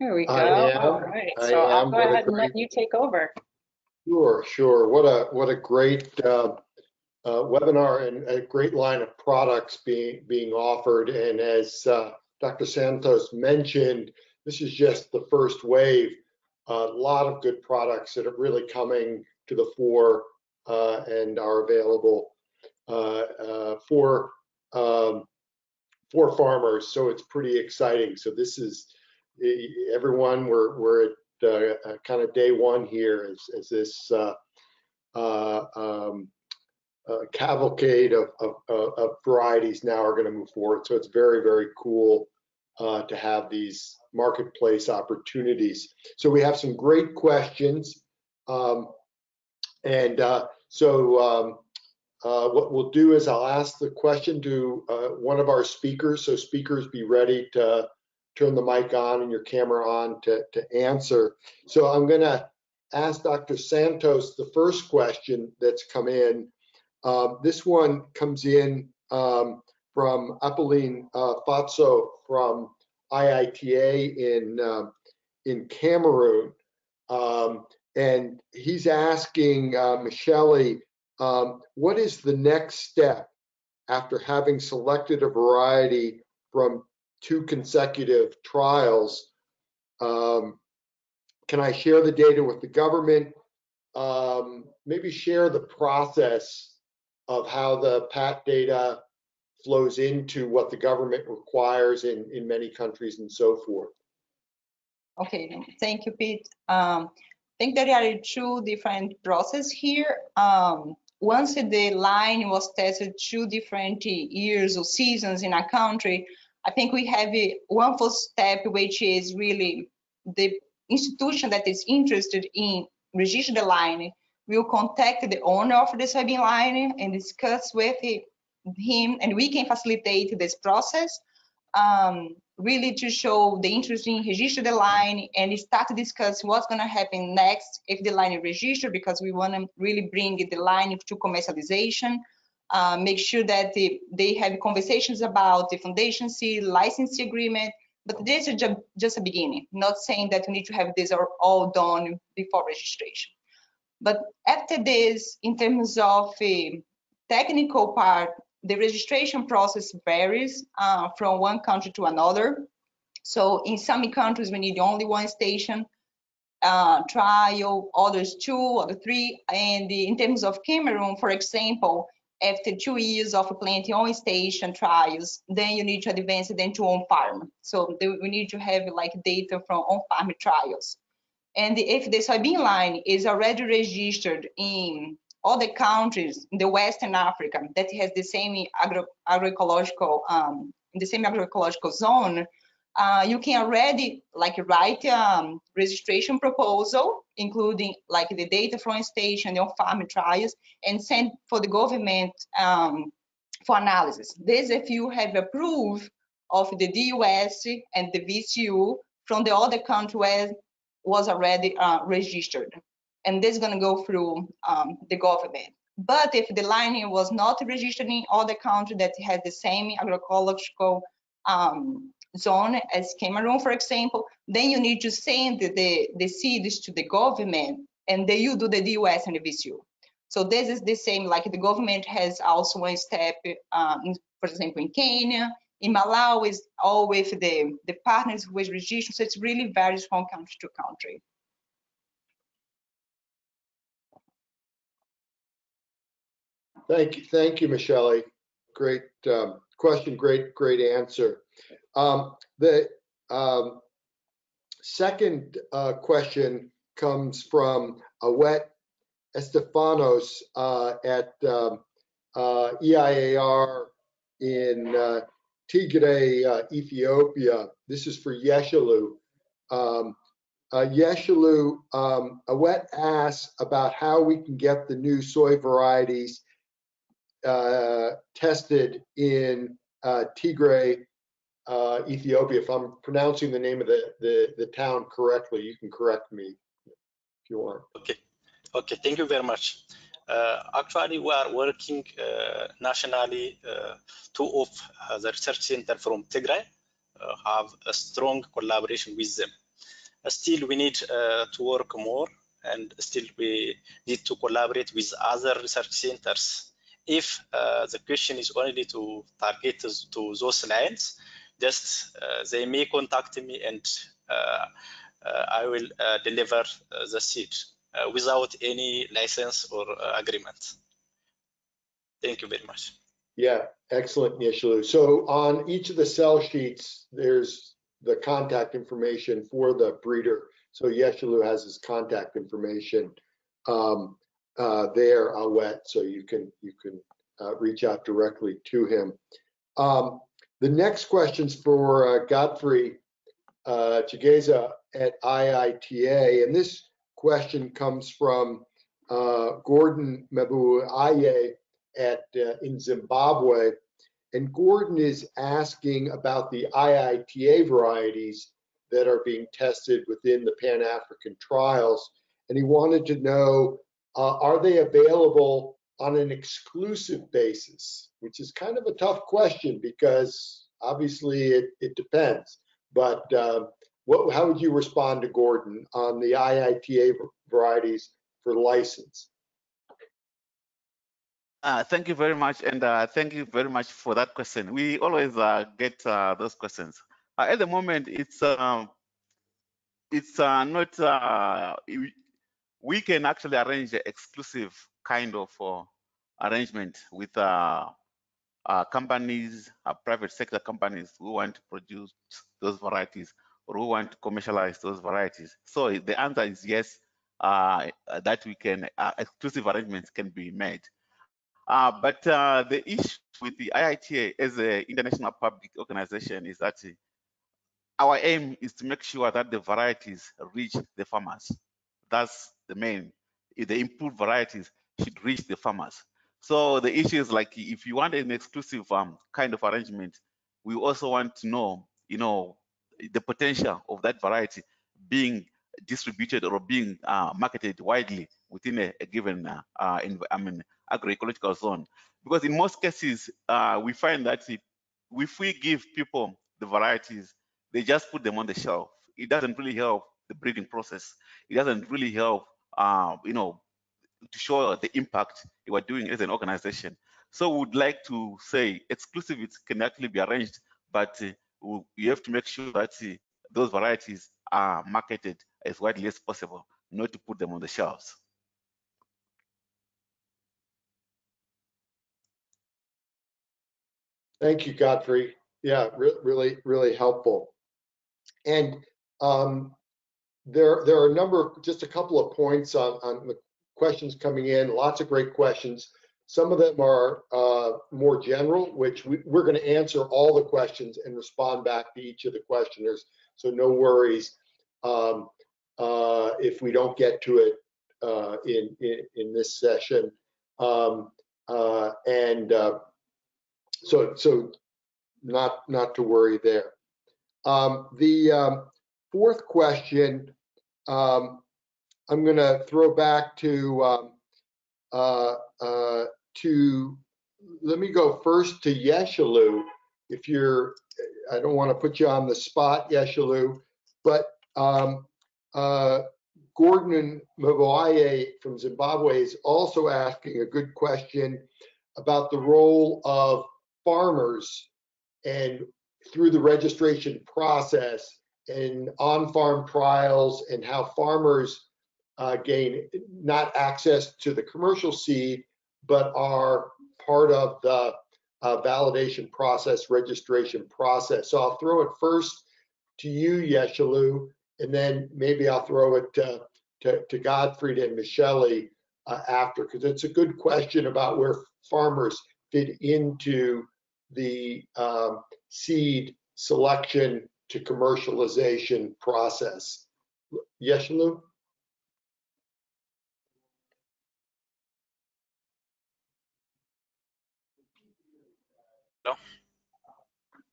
There we go. I am. All right. I So I'll am. go What a ahead and let you take over. Sure, sure. What a, what a great uh, uh, webinar and a great line of products being, being offered. And as uh, Dr. Santos mentioned, this is just the first wave. A lot of good products that are really coming to the fore uh, and are available uh, uh, for um, for farmers. So it's pretty exciting. So this is everyone. We're we're at uh, uh, kind of day one here as, as this uh, uh, um, cavalcade of, of, of- varieties now are going to move forward. So it's very, very cool uh, to have these marketplace opportunities. So we have some great questions. Um, and uh, so um, what we'll do is I'll ask the question to one of our speakers. So speakers be ready to turn the mic on and your camera on to, to answer. So I'm gonna ask Dr. Santos the first question that's come in. Um, this one comes in um, from Apolline uh, Fatso from IITA in uh, in Cameroon, um, and he's asking uh, um, what is the next step after having selected a variety from two consecutive trials? Um, can I share the data with the government? Um, maybe share the process of how the PAT data flows into what the government requires in, in many countries and so forth. Okay, thank you, Pete. Um, I think there are two different processes here. Um, once the line was tested two different years or seasons in a country, I think we have one first step, which is really the institution that is interested in register the line will contact the owner of the soybean line and discuss with him, and we can facilitate this process um, really to show the interest in register the line and start to discuss what's going to happen next if the line is registered because we want to really bring the line to commercialization. Uh, make sure that they, they have conversations about the foundation seed licensing agreement, but this is just, a beginning, not saying that you need to have this all done before registration. But after this, in terms of technical part, the registration process varies uh, from one country to another. So in some countries, we need only one station uh, trial, others two, other three. And in terms of Cameroon, for example, after two years of planting on station trials, then you need to advance it into on farm. So we need to have like data from on farm trials. And if the soybean line is already registered in other countries in the Western Africa that has the same agro agroecological, um, in the same agroecological zone, uh, you can already like write um, registration proposal, including like the data from station, the on-farm trials, and send for the government um, for analysis. This if you have approved of the DUS and the VCU from the other country where was already uh, registered. And this is going to go through um, the government. But if the line was not registered in other country that has the same agroecological um, zone as Cameroon, for example, then you need to send the, the seeds to the government and then you do the DUS and the VCU. So this is the same, like the government has also one step, um, for example, in Kenya, in Malawi is all with the, the partners with registration, so it's really varies from country to country. Thank you, thank you, Michele. Great um, question, great, great answer. Um, the um, second uh, question comes from Awet Estefanos uh, at um, uh, EIAR in uh, Tigray, uh, Ethiopia. This is for Yeshalu. Um, uh, Yeshalu, um, Awet asks about how we can get the new soy varieties uh, tested in uh, Tigray, uh, Ethiopia. If I'm pronouncing the name of the, the, the town correctly, you can correct me if you want. Okay, okay, thank you very much. Uh, actually, we are working uh, nationally. Two of the research center from Tigray have a strong collaboration with them. still, we need to work more, and still we need to collaborate with other research centers. If the question is only to target to those lines, just they may contact me and I will deliver the seed uh, without any license or uh, agreement. Thank you very much. Yeah, excellent, Yeshalu. So on each of the cell sheets, there's the contact information for the breeder. So Yeshalu has his contact information um, uh, there, Awet, so you can you can uh, reach out directly to him. Um, the next question's for uh, Godfrey uh, Chigeza at IITA, and this question comes from uh, Gordon Mabuaye at uh, in Zimbabwe, and Gordon is asking about the IITA varieties that are being tested within the Pan-African trials. and he wanted to know, uh, are they available on an exclusive basis? Which is kind of a tough question because obviously it, it depends. But uh, what, how would you respond to Gordon on the IITA varieties for license? Uh, thank you very much, and uh, thank you very much for that question. We always uh, get uh, those questions. Uh, at the moment, it's um, it's uh, not. We, can actually arrange an exclusive kind of uh, arrangement with uh, uh, companies, private sector companies who want to produce those varieties or who want to commercialize those varieties. So the answer is yes, that we can exclusive arrangements can be made. Uh, but uh, the issue with the IITA as an international public organization is that our aim is to make sure that the varieties reach the farmers. That's the main. The improved varieties should reach the farmers. So the issue is like if you want an exclusive um, kind of arrangement, we also want to know, you know, the potential of that variety being distributed or being uh, marketed widely within a, a given uh, uh, I mean, agroecological zone. Because in most cases, uh, we find that if, if we give people the varieties, they just put them on the shelf. It doesn't really help the breeding process. It doesn't really help, uh, you know, to show the impact you are doing as an organization. So we would like to say exclusivities can actually be arranged, but uh, have to make sure that uh, those varieties are marketed as widely as possible, not to put them on the shelves. Thank you, Godfrey. Yeah, re really, really helpful. And um, there, there are a number of, just a couple of points on, on the questions coming in, lots of great questions. Some of them are uh, more general, which we, are going to answer all the questions and respond back to each of the questioners. So no worries um, uh, if we don't get to it uh, in, in, in this session. Um, uh, and uh, so so not not to worry there. Um, the um, fourth question, um, I'm going to throw back to um, uh, uh, to. Let me go first to Yeshalu. If you're, I don't want to put you on the spot, Yeshalu, but um, uh, Gordon Mavoye from Zimbabwe is also asking a good question about the role of farmers and through the registration process and on-farm trials and how farmers uh, gain not access to the commercial seed, but are part of the uh, validation process, registration process. So I'll throw it first to you, Yeshalu, and then maybe I'll throw it to, to, to Godfrey and Michelle uh, after, because it's a good question about where farmers fit into the um, seed selection to commercialization process. Yeshalu? No.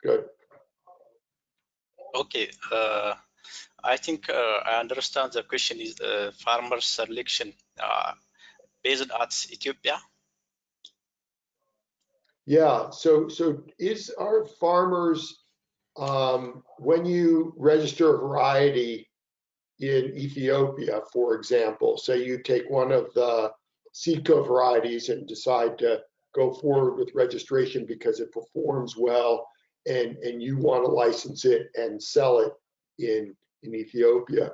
Good. Okay. Uh, I think uh, I understand the question is uh, farmer selection uh, based at Ethiopia. Yeah. So, so is our farmers, um, when you register a variety in Ethiopia, for example, say you take one of the Seedco varieties and decide to go forward with registration because it performs well and, and you want to license it and sell it in, in Ethiopia.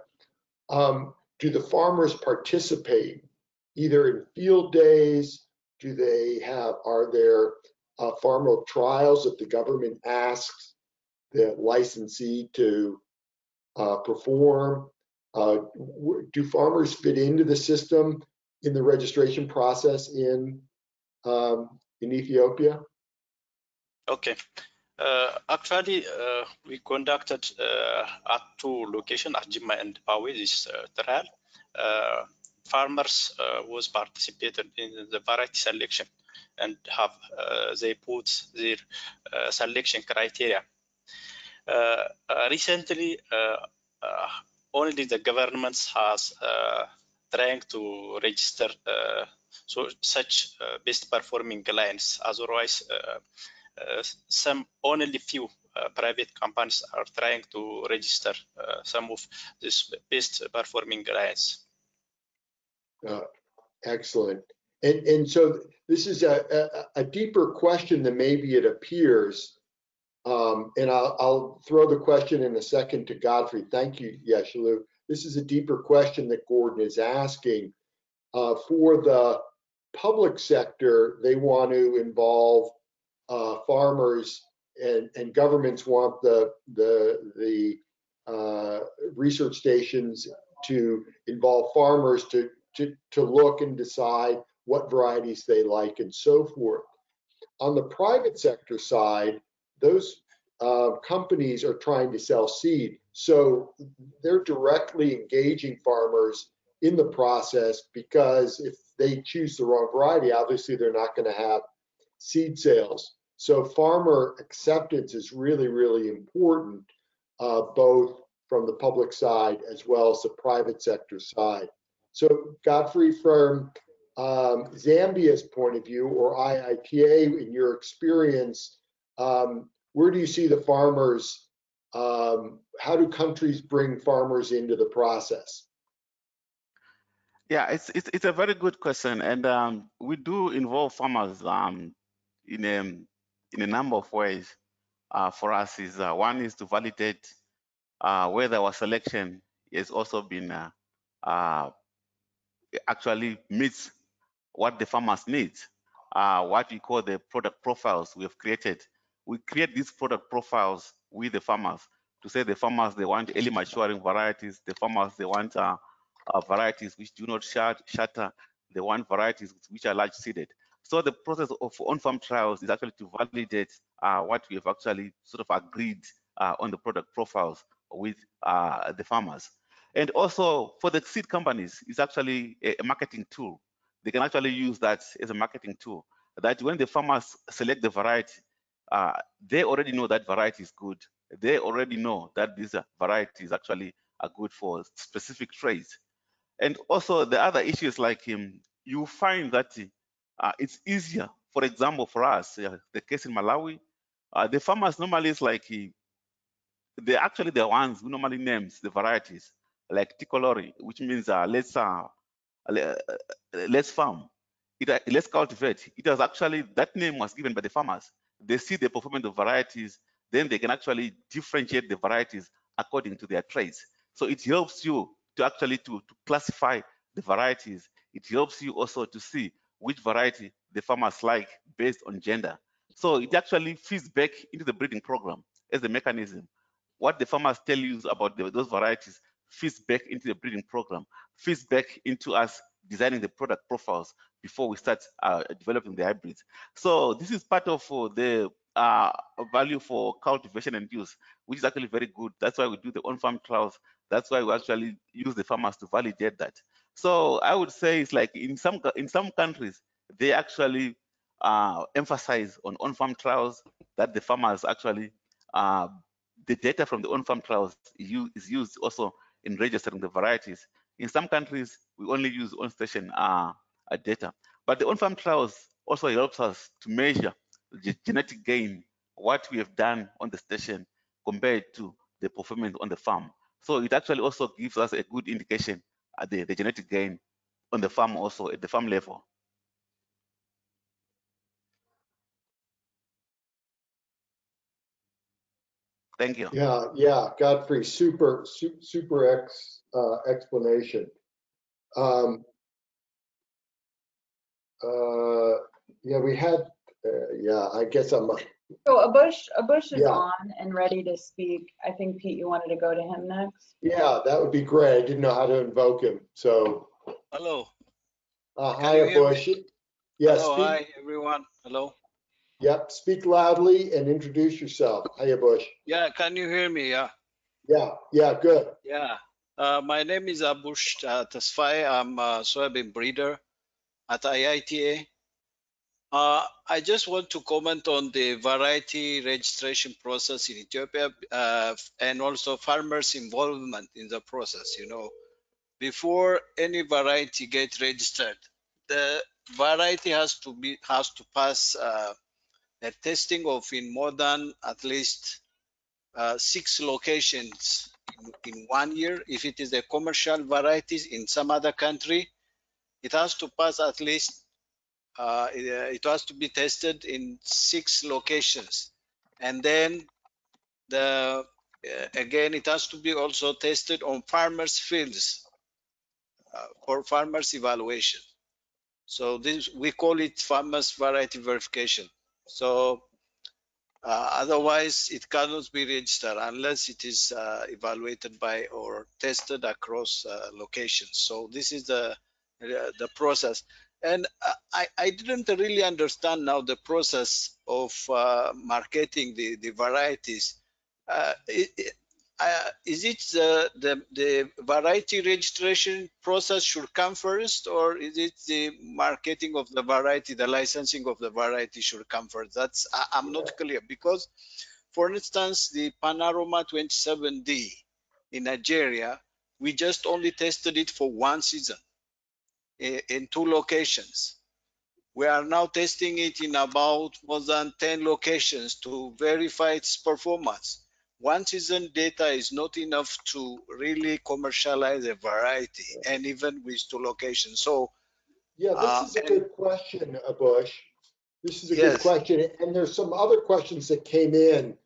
Um, do the farmers participate either in field days? Do they have, are there uh, farmer trials if the government asks the licensee to uh, perform? Uh, do farmers fit into the system in the registration process in um, in Ethiopia? Okay. Uh, actually, uh, we conducted uh, at two locations, at and Pawe, this trial. farmers was participated in the variety selection and have uh, they put their uh, selection criteria. Uh, recently, only the governments has trying to register uh, so such uh, best performing lines. Otherwise, uh, uh, some only few uh, private companies are trying to register some of these best performing lines. excellent. And, and so this is a, a, a deeper question than maybe it appears. Um, and I'll, I'll, throw the question in a second to Godfrey. Thank you, Yeshalu. This is a deeper question that Gordon is asking. Uh, for the public sector, they want to involve uh, farmers and, and governments want the the the uh, research stations to involve farmers to, to to look and decide what varieties they like and so forth. On the private sector side, those uh, companies are trying to sell seed, so they're directly engaging farmers in the process because if they choose the wrong variety, obviously they're not going to have seed sales. So farmer acceptance is really, really important, uh, both from the public side as well as the private sector side. So Godfrey, from um, Zambia's point of view or IITA, in your experience, um, where do you see the farmers? Um, how do countries bring farmers into the process? Yeah, it's it's, it's a very good question, and um, we do involve farmers um, in a in a number of ways. Uh, for us, is uh, one is to validate uh, whether our selection has also been uh, uh, actually meets what the farmers need. Uh, what we call the product profiles we have created. We create these product profiles with the farmers to say the farmers they want early maturing varieties, the farmers they want uh, varieties which do not shatter the one varieties which are large seeded. So the process of on-farm trials is actually to validate uh, what we have actually sort of agreed uh, on the product profiles with uh, the farmers. And also for the seed companies, it's actually a, a marketing tool. They can actually use that as a marketing tool. That when the farmers select the variety, uh, they already know that variety is good. They already know that these varieties actually are good for specific traits. And also the other issues like um, you find that uh, it's easier, for example, for us, uh, the case in Malawi, uh, the farmers normally is like, uh, they're actually the ones who normally names the varieties, like Tikolore, which means uh, let's, uh, let's farm, it, let's cultivate. It was actually, that name was given by the farmers. They see the performance of varieties, then they can actually differentiate the varieties according to their traits. So it helps you to actually to, to classify the varieties. It helps you also to see which variety the farmers like based on gender. So it actually feeds back into the breeding program as a mechanism. What the farmers tell you about the, those varieties feeds back into the breeding program, feeds back into us designing the product profiles before we start uh, developing the hybrids. So this is part of uh, the uh, value for cultivation and use, which is actually very good. That's why we do the on-farm trials that's why we actually use the farmers to validate that. So I would say it's like in some in some countries they actually uh, emphasize on on-farm trials that the farmers actually uh, the data from the on-farm trials is used also in registering the varieties. In some countries we only use on-station uh, data, but the on-farm trials also helps us to measure the genetic gain, what we have done on the station compared to the performance on the farm. So it actually also gives us a good indication at the, the genetic gain on the farm also at the farm level. Thank you. Yeah, yeah, Godfrey, super, super, super ex, uh, explanation. Um, uh, yeah, we had, uh, yeah, I guess I'm, So Abush, Abush is Yeah. on and ready to speak. I think Pete, you wanted to go to him next. yeah, that would be great. I didn't know how to invoke him. So, Hello. uh, Can hi, you hear me? Bush. Yes, Hello, speak, hi, everyone. Hello. yep, speak loudly and introduce yourself. Hiya, Bush. Yeah, can you hear me? Yeah. Yeah, yeah, good. Yeah. Uh, my name is Abush uh, Tesfaye. I'm a soybean breeder at IITA. Uh, I just want to comment on the variety registration process in Ethiopia uh, and also farmers' involvement in the process. You know, before any variety get registered, the variety has to be has to pass uh, a testing of in more than at least uh, six locations in, in one year. If it is a commercial varieties in some other country, it has to pass at least uh, it, uh, has to be tested in six locations, and then the uh, again it has to be also tested on farmers fields uh, for farmers evaluation. So this we call it farmers variety verification. So uh, otherwise it cannot be registered unless it is uh, evaluated by or tested across uh, locations. So this is the the process. And uh, I, I didn't really understand now the process of uh, marketing the, the varieties. It, uh, is it the, the, the variety registration process should come first or is it the marketing of the variety the licensing of the variety should come first that's I, i'm not clear because for instance the panorama 27d in nigeria we just only tested it for one season in, two locations we are now testing it in about more than 10 locations to verify its performance one season data is not enough to really commercialize a variety and even with two locations. So Yeah, Uh, this is a good question, uh, Bush. This is a good question, and there's some other questions that came in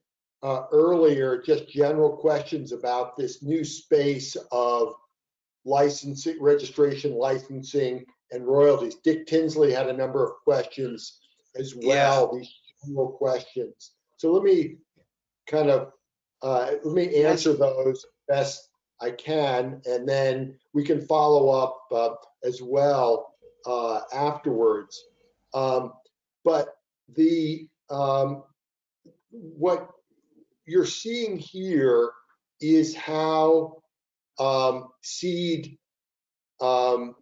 uh, earlier, just general questions about this new space of licensing, registration, licensing, and royalties. Dick Tinsley had a number of questions as well, these general questions. So let me kind of, uh, let me answer those best I can, and then we can follow up uh, as well uh, afterwards. Um, but the um, what you're seeing here is how um, seed um,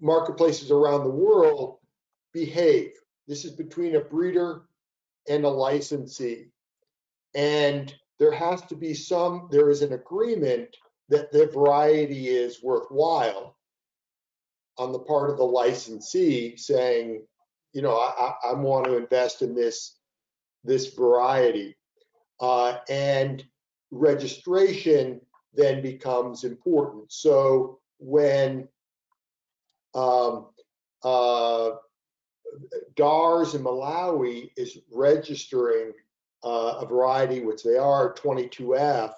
marketplaces around the world behave. This is between a breeder and a licensee. And there has to be some, there is an agreement that the variety is worthwhile on the part of the licensee saying, you know, I, I, want to invest in this, this variety. Uh, and registration then becomes important. So when um, uh, DARS in Malawi is registering uh, a variety, which they are 22F,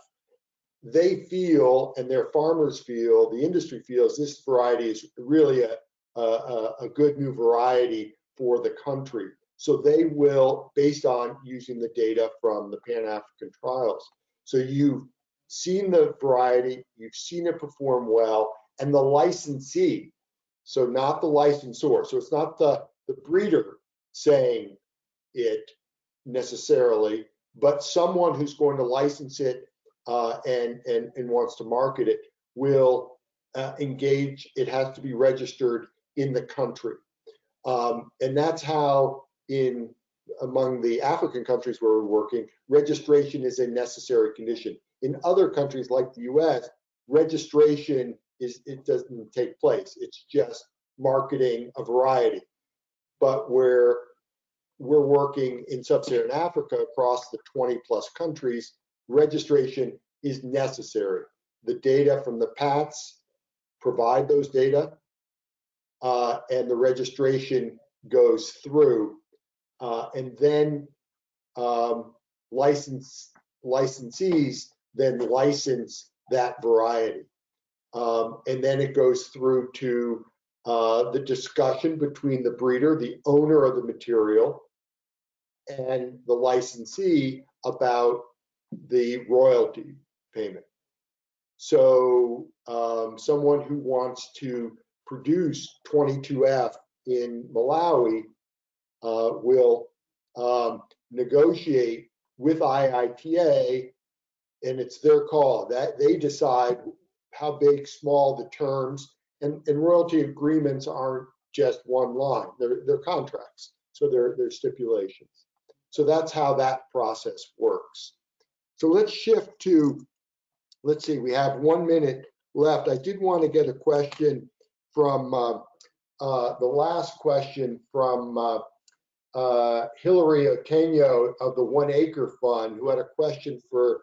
they feel and their farmers feel, the industry feels this variety is really a, a, a good new variety for the country. So they will, based on using the data from the Pan African trials. So you've seen the variety, you've seen it perform well, and the licensee, so not the licensor, so it's not the, the breeder saying it necessarily, but someone who's going to license it uh, and, and, and wants to market it will uh, engage, it has to be registered in the country. Um, and that's how in among the African countries where we're working, registration is a necessary condition. In other countries like the US, registration is it doesn't take place. It's just marketing a variety. But where we're working in sub-Saharan Africa across the 20 plus countries, registration is necessary. The data from the PATs provide those data, uh, and the registration goes through, uh, and then um, license licensees then license that variety, um, and then it goes through to uh, the discussion between the breeder, the owner of the material, and the licensee about the royalty payment. So um, someone who wants to produce 22F in Malawi uh, will um, negotiate with IITA, and it's their call. That they decide how big, small the terms, and, and royalty agreements aren't just one line. They're, they're contracts, so they're, they're stipulations. So that's how that process works. So let's shift to, let's see, we have one minute left. I did want to get a question from uh, uh, the last question from uh, uh, Hillary Otenyo of the One Acre Fund, who had a question for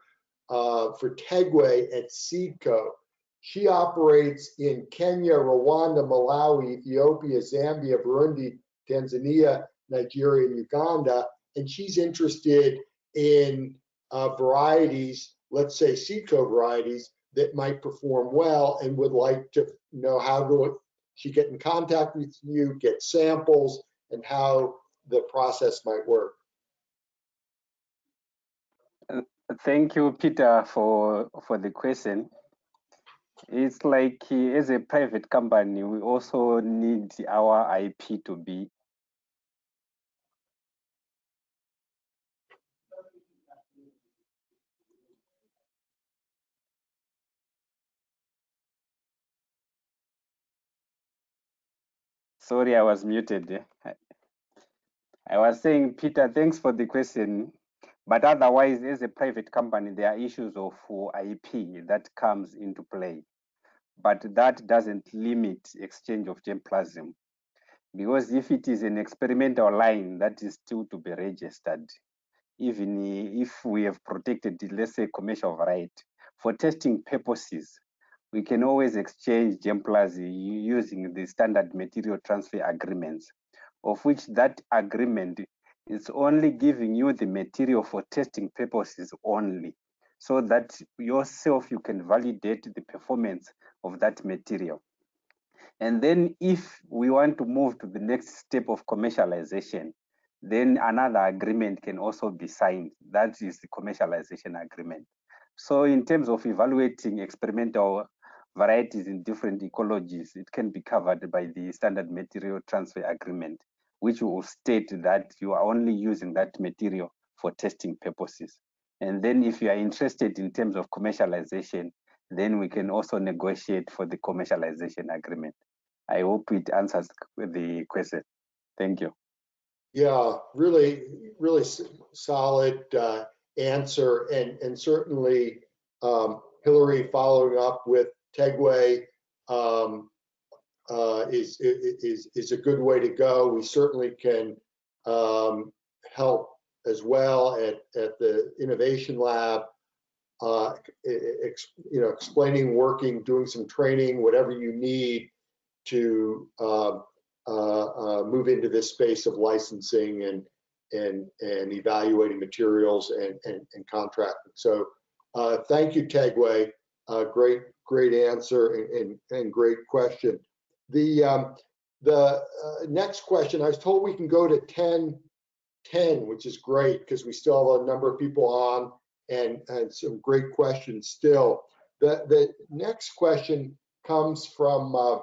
uh, for Tegwe at Seedco. She operates in Kenya, Rwanda, Malawi, Ethiopia, Zambia, Burundi, Tanzania, Nigeria, and Uganda, and she's interested in uh, varieties, let's say Seedco varieties, that might perform well and would like to know how to she get in contact with you, get samples, and how the process might work. Thank you, Peter, for for the question. It's like as a private company, we also need our IP to be Sorry, I was muted. I was saying, Peter, thanks for the question. But otherwise, as a private company, there are issues of IP that comes into play. But that doesn't limit exchange of germplasm. Because if it is an experimental line, that is still to be registered. Even if we have protected, let's say, commercial variety, for testing purposes, we can always exchange germplasm using the standard material transfer agreements, of which that agreement is only giving you the material for testing purposes only, so that yourself you can validate the performance of that material. And then if we want to move to the next step of commercialization, then another agreement can also be signed. That is the commercialization agreement. So in terms of evaluating experimental varieties in different ecologies, it can be covered by the standard material transfer agreement, which will state that you are only using that material for testing purposes. And then if you are interested in terms of commercialization, then we can also negotiate for the commercialization agreement. I hope it answers the question. Thank you. Yeah, really, really solid uh, answer, and and certainly um, Hillary following up with Tegwe um, uh, is, is, is a good way to go. We certainly can um, help as well at, at the Innovation Lab, uh, ex, you know, explaining, working, doing some training, whatever you need to uh, uh, move into this space of licensing and and and evaluating materials and and, and contracting. So uh, thank you, Tegwe. Great great answer and, and, and great question. The um, the uh, next question, I was told we can go to 10, 10, which is great because we still have a number of people on and, and some great questions still. The, the next question comes from, uh,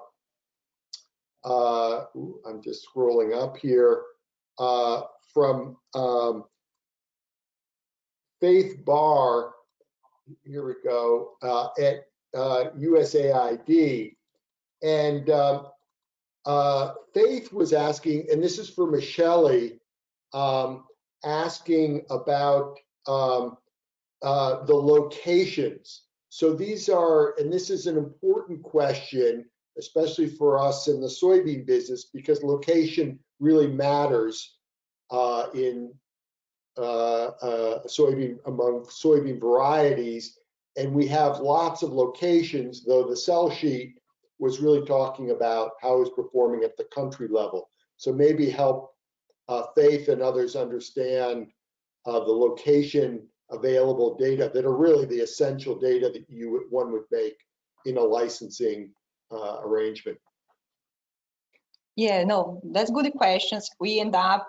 uh, I'm just scrolling up here, uh, from um, Faith Barr, here we go, uh, at uh, USAID. And uh, uh, Faith was asking, and this is for Michelle, um, asking about um, uh, the locations. So these are, and this is an important question, especially for us in the soybean business, because location really matters uh, in uh, soybean among soybean varieties and we have lots of locations, though the sell sheet was really talking about how it's performing at the country level. So maybe help uh, Faith and others understand uh, the location available data that are really the essential data that you one would make in a licensing uh, arrangement. Yeah, no, that's good questions. We end up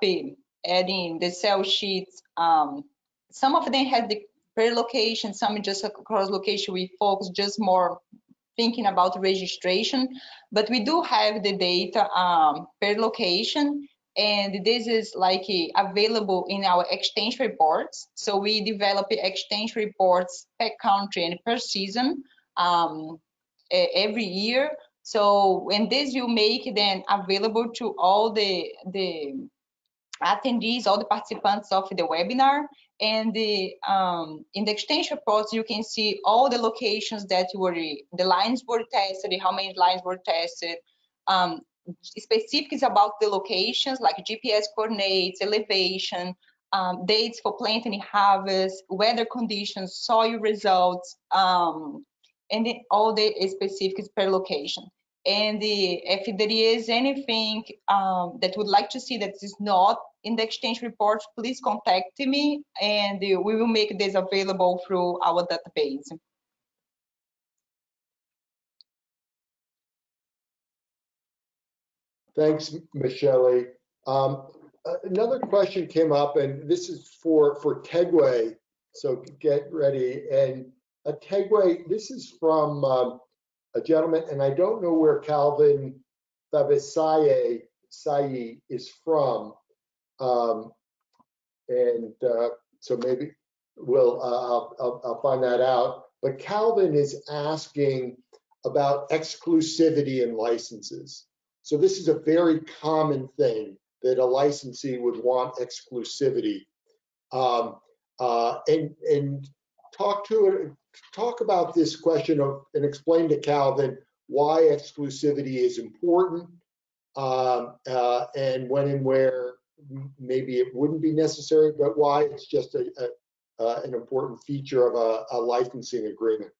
adding the sell sheets. Um, some of them have the per location, some just across location, we focus just more thinking about registration, but we do have the data um, per location and this is like available in our exchange reports. So we develop exchange reports per country and per season um, every year. So and this you make then available to all the the attendees, all the participants of the webinar. And the, um, in the extension reports, you can see all the locations that were, the lines were tested, how many lines were tested, um, specifics about the locations like GPS coordinates, elevation, um, dates for planting and harvest, weather conditions, soil results, um, and all the specifics per location. And the, if there is anything um, that would like to see that is not in the exchange report, please contact me and we will make this available through our database. Thanks, Michele. Um, another question came up, and this is for for Tegwe. So get ready. And uh, Tegwe, this is from um, a gentleman, and I don't know where Calvin Fabisaye Sayi is from. Um, and uh, so maybe we'll uh, I'll, I'll, I'll find that out. But Calvin is asking about exclusivity and licenses. So this is a very common thing that a licensee would want exclusivity. Um, uh, and and talk to talk about this question of and explain to Calvin why exclusivity is important um, uh, and when and where maybe it wouldn't be necessary, but why it's just a, a uh, an important feature of a, a licensing agreement.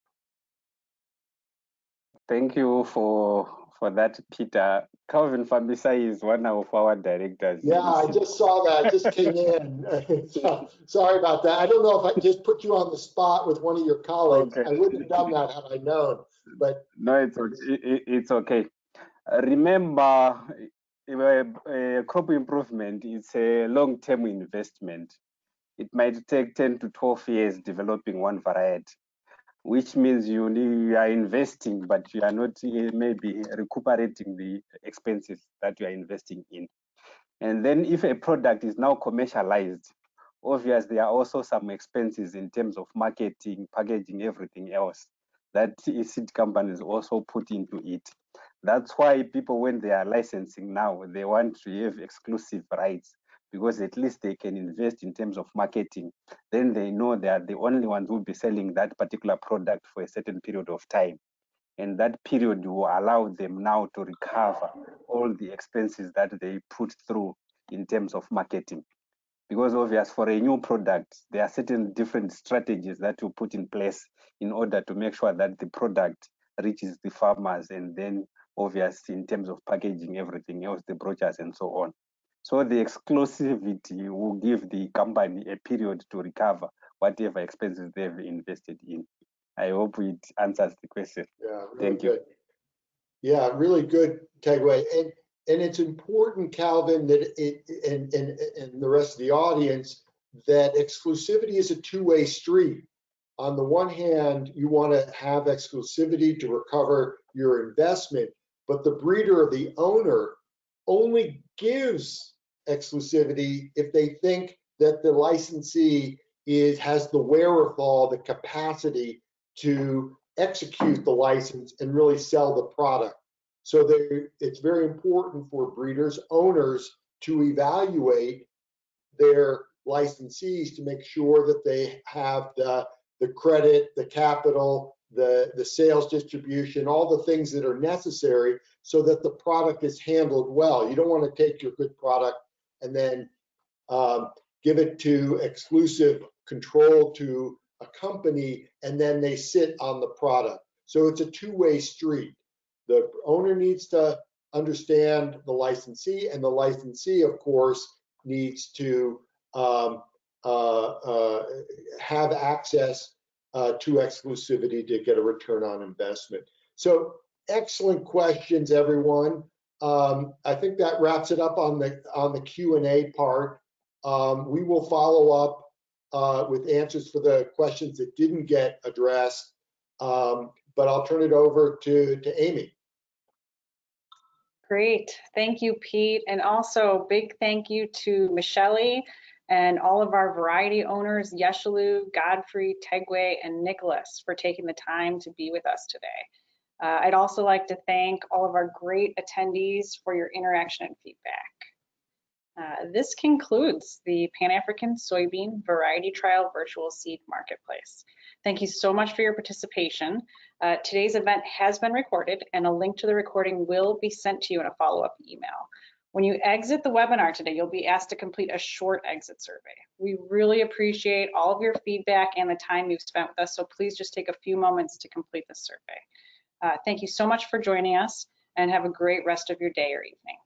Thank you for for that, Peter. Calvin Fambisa is one of our directors. Yeah, I just saw that. just came in. so, sorry about that. I don't know if I just put you on the spot with one of your colleagues. Okay. I wouldn't have done that had I known. But no, it's okay. It's okay. Remember, a crop improvement is a long-term investment. It might take 10 to 12 years developing one variety which means you, you are investing, but you are not uh, maybe recuperating the expenses that you are investing in. And then if a product is now commercialized, obviously there are also some expenses in terms of marketing, packaging, everything else that seed companies also put into it. That's why people, when they are licensing now, they want to have exclusive rights because at least they can invest in terms of marketing. Then they know they are the only ones who will be selling that particular product for a certain period of time. And that period will allow them now to recover all the expenses that they put through in terms of marketing. Because obvious for a new product, there are certain different strategies that you put in place in order to make sure that the product reaches the farmers and then obvious in terms of packaging, everything else, the brochures and so on. So the exclusivity will give the company a period to recover whatever expenses they've invested in. I hope it answers the question. Yeah, really Thank good. you. Yeah, really good, Tegwe. And and it's important, Calvin, that it and, and and the rest of the audience that exclusivity is a two-way street. On the one hand, you want to have exclusivity to recover your investment, but the breeder or the owner only gives exclusivity if they think that the licensee is has the wherewithal, the capacity to execute the license and really sell the product. So they, it's very important for breeders, owners to evaluate their licensees to make sure that they have the, the credit, the capital, the, the sales distribution, all the things that are necessary so that the product is handled well. You don't want to take your good product and then um, give it to exclusive control to a company and then they sit on the product. So it's a two-way street. The owner needs to understand the licensee and the licensee, of course, needs to um, uh, uh, have access uh, to exclusivity to get a return on investment. So excellent questions, everyone. Um, I think that wraps it up on the on the Q and A part. Um, we will follow up uh, with answers for the questions that didn't get addressed. Um, but I'll turn it over to to Amy. Great, thank you, Pete, and also big thank you to Michele and all of our variety owners, Yeshalu, Godfrey, Tegwe, and Nicholas for taking the time to be with us today. Uh, I'd also like to thank all of our great attendees for your interaction and feedback. Uh, This concludes the Pan-African Soybean Variety Trial Virtual Seed Marketplace. Thank you so much for your participation. Uh, Today's event has been recorded and a link to the recording will be sent to you in a follow-up email. When you exit the webinar today, you'll be asked to complete a short exit survey. We really appreciate all of your feedback and the time you've spent with us, so please just take a few moments to complete the survey. Uh, Thank you so much for joining us and have a great rest of your day or evening.